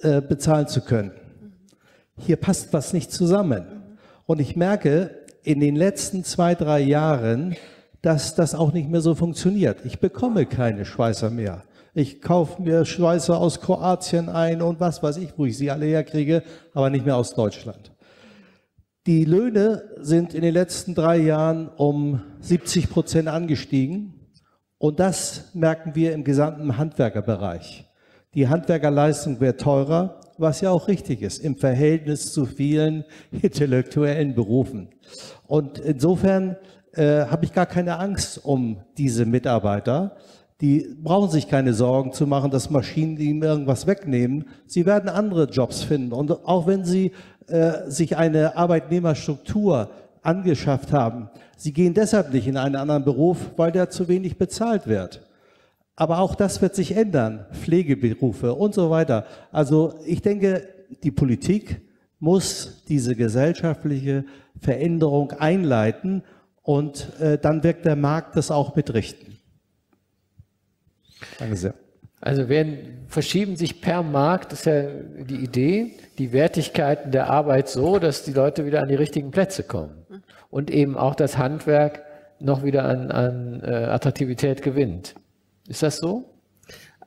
äh, bezahlen zu können. Hier passt was nicht zusammen. Und ich merke in den letzten zwei, drei Jahren, dass das auch nicht mehr so funktioniert. Ich bekomme keine Schweißer mehr. Ich kaufe mir Schweißer aus Kroatien ein und was weiß ich, wo ich sie alle herkriege, aber nicht mehr aus Deutschland. Die Löhne sind in den letzten drei Jahren um 70 Prozent angestiegen. Und das merken wir im gesamten Handwerkerbereich. Die Handwerkerleistung wird teurer, was ja auch richtig ist, im Verhältnis zu vielen intellektuellen Berufen. Und insofern äh, habe ich gar keine Angst um diese Mitarbeiter. Die brauchen sich keine Sorgen zu machen, dass Maschinen ihnen irgendwas wegnehmen. Sie werden andere Jobs finden. Und auch wenn sie äh, sich eine Arbeitnehmerstruktur angeschafft haben, Sie gehen deshalb nicht in einen anderen Beruf, weil der zu wenig bezahlt wird. Aber auch das wird sich ändern, Pflegeberufe und so weiter. Also ich denke, die Politik muss diese gesellschaftliche Veränderung einleiten und äh, dann wird der Markt das auch mitrichten. Danke sehr. Also werden, verschieben sich per Markt, ist ja die Idee, die Wertigkeiten der Arbeit so, dass die Leute wieder an die richtigen Plätze kommen und eben auch das Handwerk noch wieder an, an äh, Attraktivität gewinnt. Ist das so?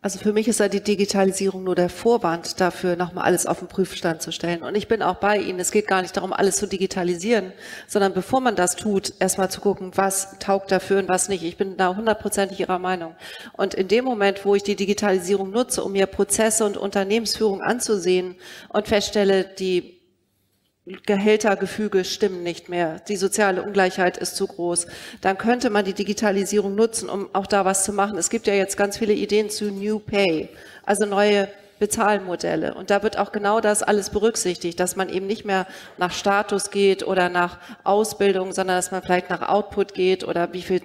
Also für mich ist ja die Digitalisierung nur der Vorwand dafür, nochmal alles auf den Prüfstand zu stellen. Und ich bin auch bei Ihnen. Es geht gar nicht darum, alles zu digitalisieren, sondern bevor man das tut, erstmal zu gucken, was taugt dafür und was nicht. Ich bin da hundertprozentig Ihrer Meinung. Und in dem Moment, wo ich die Digitalisierung nutze, um mir Prozesse und Unternehmensführung anzusehen und feststelle, die Gehältergefüge stimmen nicht mehr, die soziale Ungleichheit ist zu groß, dann könnte man die Digitalisierung nutzen, um auch da was zu machen. Es gibt ja jetzt ganz viele Ideen zu New Pay, also neue Bezahlmodelle. Und da wird auch genau das alles berücksichtigt, dass man eben nicht mehr nach Status geht oder nach Ausbildung, sondern dass man vielleicht nach Output geht oder wie viel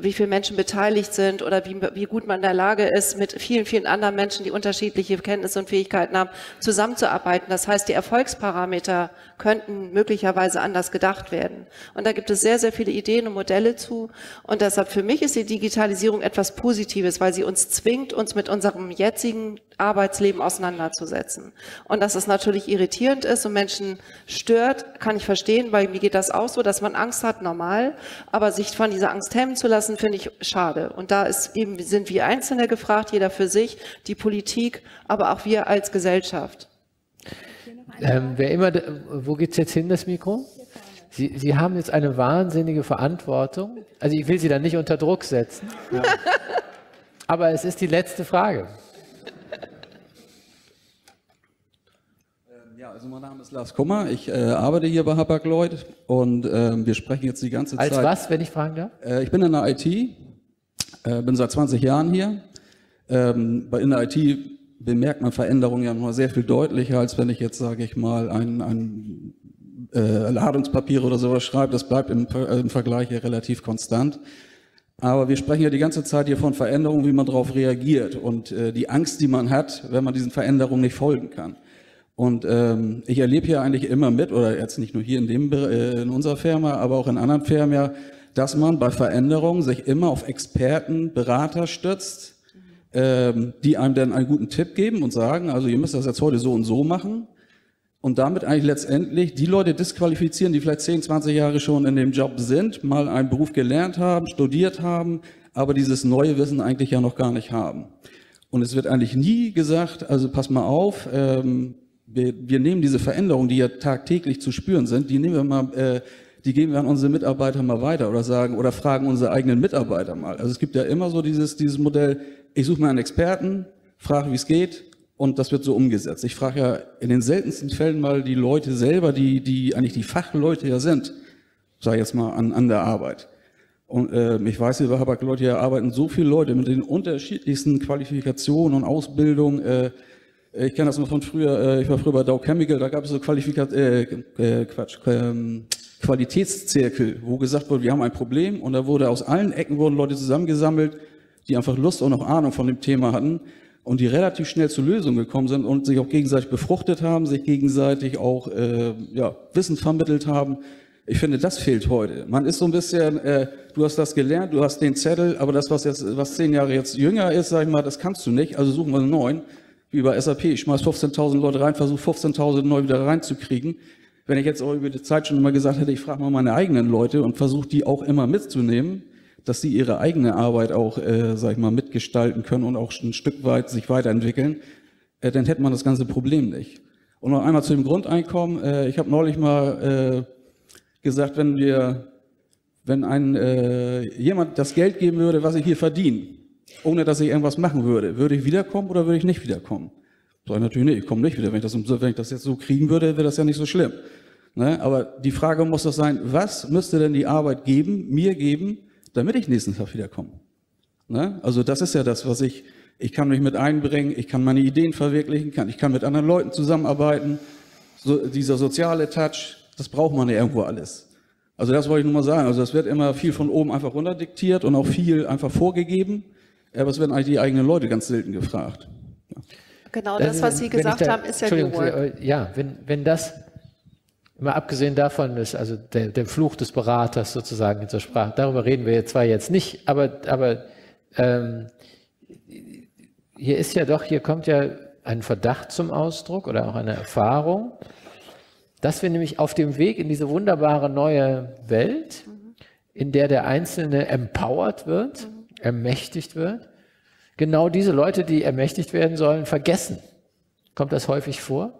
wie viele Menschen beteiligt sind oder wie, wie gut man in der Lage ist, mit vielen, vielen anderen Menschen, die unterschiedliche Kenntnisse und Fähigkeiten haben, zusammenzuarbeiten. Das heißt, die Erfolgsparameter könnten möglicherweise anders gedacht werden. Und da gibt es sehr, sehr viele Ideen und Modelle zu. Und deshalb für mich ist die Digitalisierung etwas Positives, weil sie uns zwingt, uns mit unserem jetzigen Arbeitsleben auseinanderzusetzen. Und dass es natürlich irritierend ist und Menschen stört, kann ich verstehen, weil mir geht das auch so, dass man Angst hat, normal. Aber sich von dieser Angst hemmen zu lassen, finde ich schade. Und da ist eben, sind wir Einzelne gefragt, jeder für sich, die Politik, aber auch wir als Gesellschaft. Ähm, wer immer, wo geht es jetzt hin, das Mikro? Sie, Sie haben jetzt eine wahnsinnige Verantwortung. Also ich will Sie da nicht unter Druck setzen. Ja. Aber es ist die letzte Frage. Ähm, ja, also mein Name ist Lars Kummer. Ich äh, arbeite hier bei Hapag Lloyd und äh, wir sprechen jetzt die ganze Als Zeit. Als was, wenn ich fragen darf? Äh, ich bin in der IT, äh, bin seit 20 Jahren hier. Ähm, in der IT bemerkt man Veränderungen ja noch sehr viel deutlicher, als wenn ich jetzt, sage ich mal, ein, ein äh, Ladungspapier oder sowas schreibe. Das bleibt im, im Vergleich ja relativ konstant. Aber wir sprechen ja die ganze Zeit hier von Veränderungen, wie man darauf reagiert und äh, die Angst, die man hat, wenn man diesen Veränderungen nicht folgen kann. Und ähm, ich erlebe hier eigentlich immer mit, oder jetzt nicht nur hier in, dem, äh, in unserer Firma, aber auch in anderen Firmen ja, dass man bei Veränderungen sich immer auf Experten, Berater stützt, ähm, die einem dann einen guten Tipp geben und sagen, also ihr müsst das jetzt heute so und so machen und damit eigentlich letztendlich die Leute disqualifizieren, die vielleicht 10, 20 Jahre schon in dem Job sind, mal einen Beruf gelernt haben, studiert haben, aber dieses neue Wissen eigentlich ja noch gar nicht haben. Und es wird eigentlich nie gesagt, also pass mal auf, ähm, wir, wir nehmen diese Veränderungen, die ja tagtäglich zu spüren sind, die nehmen wir mal, äh, die geben wir an unsere Mitarbeiter mal weiter oder sagen oder fragen unsere eigenen Mitarbeiter mal. Also es gibt ja immer so dieses, dieses Modell, ich suche mir einen Experten, frage, wie es geht, und das wird so umgesetzt. Ich frage ja in den seltensten Fällen mal die Leute selber, die, die eigentlich die Fachleute ja sind, sag ich jetzt mal, an, an der Arbeit. Und äh, ich weiß, über Habak-Leute hier arbeiten so viele Leute mit den unterschiedlichsten Qualifikationen und Ausbildungen. Äh, ich kenne das noch von früher, äh, ich war früher bei Dow Chemical, da gab es so Qualifikat, äh, äh, Quatsch, ähm, Qualitätszirkel, wo gesagt wurde, wir haben ein Problem und da wurde aus allen Ecken wurden Leute zusammengesammelt, die einfach Lust und noch Ahnung von dem Thema hatten und die relativ schnell zu Lösungen gekommen sind und sich auch gegenseitig befruchtet haben, sich gegenseitig auch äh, ja, Wissen vermittelt haben. Ich finde, das fehlt heute. Man ist so ein bisschen, äh, du hast das gelernt, du hast den Zettel, aber das, was jetzt, was zehn Jahre jetzt jünger ist, sag ich mal, das kannst du nicht, also suchen wir einen neuen. Wie bei SAP, ich schmeiß 15.000 Leute rein, versuche 15.000 neu wieder reinzukriegen. Wenn ich jetzt auch über die Zeit schon mal gesagt hätte, ich frage mal meine eigenen Leute und versuche die auch immer mitzunehmen, dass sie ihre eigene Arbeit auch, äh, sag ich mal, mitgestalten können und auch ein Stück weit sich weiterentwickeln, äh, dann hätte man das ganze Problem nicht. Und noch einmal zu dem Grundeinkommen. Äh, ich habe neulich mal äh, gesagt, wenn wir, wenn ein äh, jemand das Geld geben würde, was ich hier verdiene, ohne dass ich irgendwas machen würde, würde ich wiederkommen oder würde ich nicht wiederkommen? Sag ich natürlich nicht, ich komme nicht wieder. Wenn ich, das, wenn ich das jetzt so kriegen würde, wäre das ja nicht so schlimm. Ne? Aber die Frage muss doch sein, was müsste denn die Arbeit geben, mir geben, damit ich nächsten Tag wiederkomme. Ne? Also das ist ja das, was ich, ich kann mich mit einbringen, ich kann meine Ideen verwirklichen, kann, ich kann mit anderen Leuten zusammenarbeiten. So, dieser soziale Touch, das braucht man ja irgendwo alles. Also das wollte ich nur mal sagen. Also es wird immer viel von oben einfach runter diktiert und auch viel einfach vorgegeben. Aber es werden eigentlich die eigenen Leute ganz selten gefragt. Ja. Genau das, was Sie gesagt da, haben, ist ja New Work. Ja, wenn, wenn das Mal abgesehen davon ist also der, der Fluch des Beraters sozusagen in der Sprache. Darüber reden wir jetzt zwar jetzt nicht, aber, aber ähm, hier ist ja doch, hier kommt ja ein Verdacht zum Ausdruck oder auch eine Erfahrung, dass wir nämlich auf dem Weg in diese wunderbare neue Welt, in der der Einzelne empowered wird, ermächtigt wird, genau diese Leute, die ermächtigt werden sollen, vergessen. Kommt das häufig vor?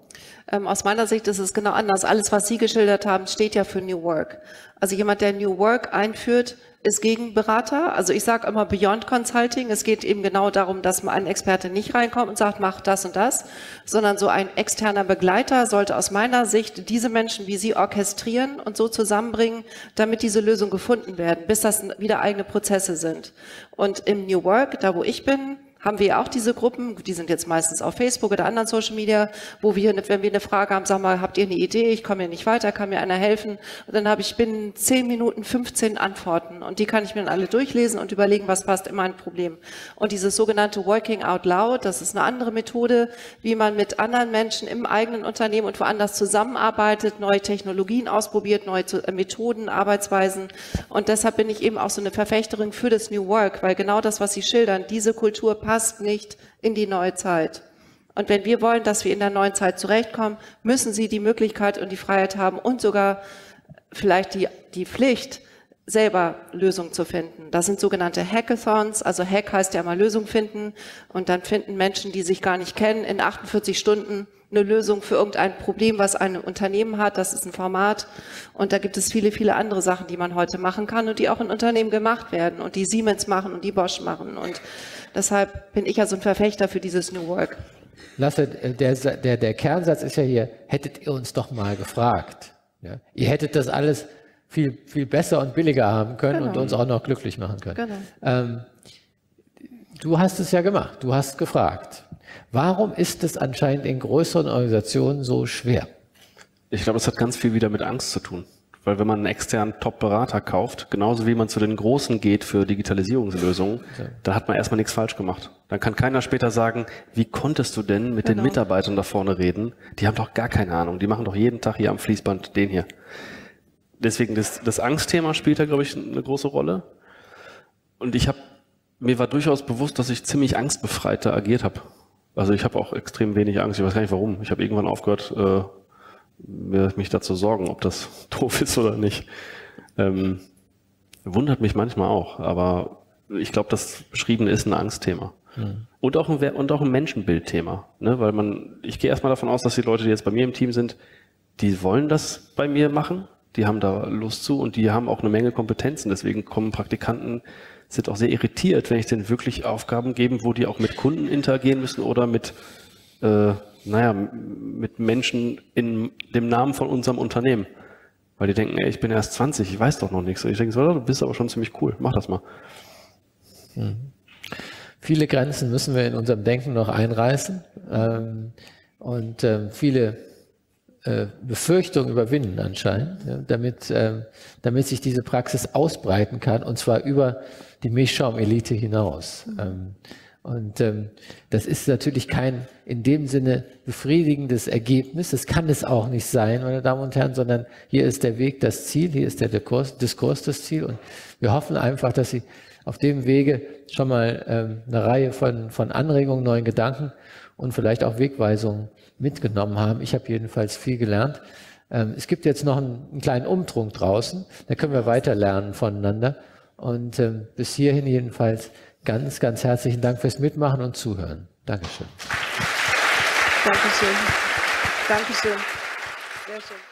Ähm, aus meiner Sicht ist es genau anders. Alles, was Sie geschildert haben, steht ja für New Work. Also jemand, der New Work einführt, ist gegen Berater. Also ich sage immer Beyond Consulting. Es geht eben genau darum, dass ein Experte nicht reinkommt und sagt, mach das und das, sondern so ein externer Begleiter sollte aus meiner Sicht diese Menschen wie Sie orchestrieren und so zusammenbringen, damit diese Lösungen gefunden werden, bis das wieder eigene Prozesse sind. Und im New Work, da wo ich bin, haben wir auch diese Gruppen, die sind jetzt meistens auf Facebook oder anderen Social Media, wo wir, wenn wir eine Frage haben, sagen mal, habt ihr eine Idee? Ich komme hier nicht weiter, kann mir einer helfen? Und dann habe ich binnen 10 Minuten 15 Antworten und die kann ich mir dann alle durchlesen und überlegen, was passt in mein Problem. Und dieses sogenannte Working Out Loud, das ist eine andere Methode, wie man mit anderen Menschen im eigenen Unternehmen und woanders zusammenarbeitet, neue Technologien ausprobiert, neue äh, Methoden, Arbeitsweisen. Und deshalb bin ich eben auch so eine Verfechterin für das New Work, weil genau das, was Sie schildern, diese Kultur passt nicht in die neue Zeit. Und wenn wir wollen, dass wir in der neuen Zeit zurechtkommen, müssen sie die Möglichkeit und die Freiheit haben und sogar vielleicht die, die Pflicht, selber Lösungen zu finden. Das sind sogenannte Hackathons, also Hack heißt ja mal Lösung finden und dann finden Menschen, die sich gar nicht kennen, in 48 Stunden eine Lösung für irgendein Problem, was ein Unternehmen hat. Das ist ein Format. Und da gibt es viele, viele andere Sachen, die man heute machen kann und die auch in Unternehmen gemacht werden und die Siemens machen und die Bosch machen. Und deshalb bin ich ja so ein Verfechter für dieses New Work. Lasse, äh, der, der, der Kernsatz ist ja hier, hättet ihr uns doch mal gefragt. Ja? Ihr hättet das alles viel, viel besser und billiger haben können genau. und uns auch noch glücklich machen können. Genau. Ähm, du hast es ja gemacht, du hast gefragt. Warum ist es anscheinend in größeren Organisationen so schwer? Ich glaube, es hat ganz viel wieder mit Angst zu tun. Weil wenn man einen externen Top-Berater kauft, genauso wie man zu den Großen geht für Digitalisierungslösungen, ja. dann hat man erstmal nichts falsch gemacht. Dann kann keiner später sagen, wie konntest du denn mit genau. den Mitarbeitern da vorne reden? Die haben doch gar keine Ahnung. Die machen doch jeden Tag hier am Fließband den hier. Deswegen, das, das Angstthema spielt da, glaube ich, eine große Rolle. Und ich habe, mir war durchaus bewusst, dass ich ziemlich angstbefreiter agiert habe. Also ich habe auch extrem wenig Angst. Ich weiß gar nicht warum. Ich habe irgendwann aufgehört, äh, mich dazu sorgen, ob das doof ist oder nicht. Ähm, wundert mich manchmal auch, aber ich glaube, das Beschriebene ist ein Angstthema. Mhm. Und auch ein, und auch ein Menschenbildthema. Ne? Weil man, ich gehe erstmal davon aus, dass die Leute, die jetzt bei mir im Team sind, die wollen das bei mir machen, die haben da Lust zu und die haben auch eine Menge Kompetenzen. Deswegen kommen Praktikanten, sind auch sehr irritiert, wenn ich denen wirklich Aufgaben gebe, wo die auch mit Kunden interagieren müssen oder mit äh, naja, mit Menschen in dem Namen von unserem Unternehmen. Weil die denken, ey, ich bin erst 20, ich weiß doch noch nichts. Und ich denke so, du bist aber schon ziemlich cool, mach das mal. Mhm. Viele Grenzen müssen wir in unserem Denken noch einreißen ähm, und ähm, viele äh, Befürchtungen überwinden anscheinend, ja, damit, ähm, damit sich diese Praxis ausbreiten kann und zwar über die Milchschaumelite hinaus. Ähm, und ähm, das ist natürlich kein in dem Sinne befriedigendes Ergebnis. Das kann es auch nicht sein, meine Damen und Herren, sondern hier ist der Weg das Ziel, hier ist der Diskurs, Diskurs das Ziel. Und wir hoffen einfach, dass Sie auf dem Wege schon mal ähm, eine Reihe von, von Anregungen, neuen Gedanken und vielleicht auch Wegweisungen mitgenommen haben. Ich habe jedenfalls viel gelernt. Ähm, es gibt jetzt noch einen, einen, kleinen Umtrunk draußen, da können wir weiter lernen voneinander. Und ähm, bis hierhin jedenfalls ganz, ganz herzlichen Dank fürs Mitmachen und Zuhören. Dankeschön. Dankeschön. Dankeschön. Sehr schön.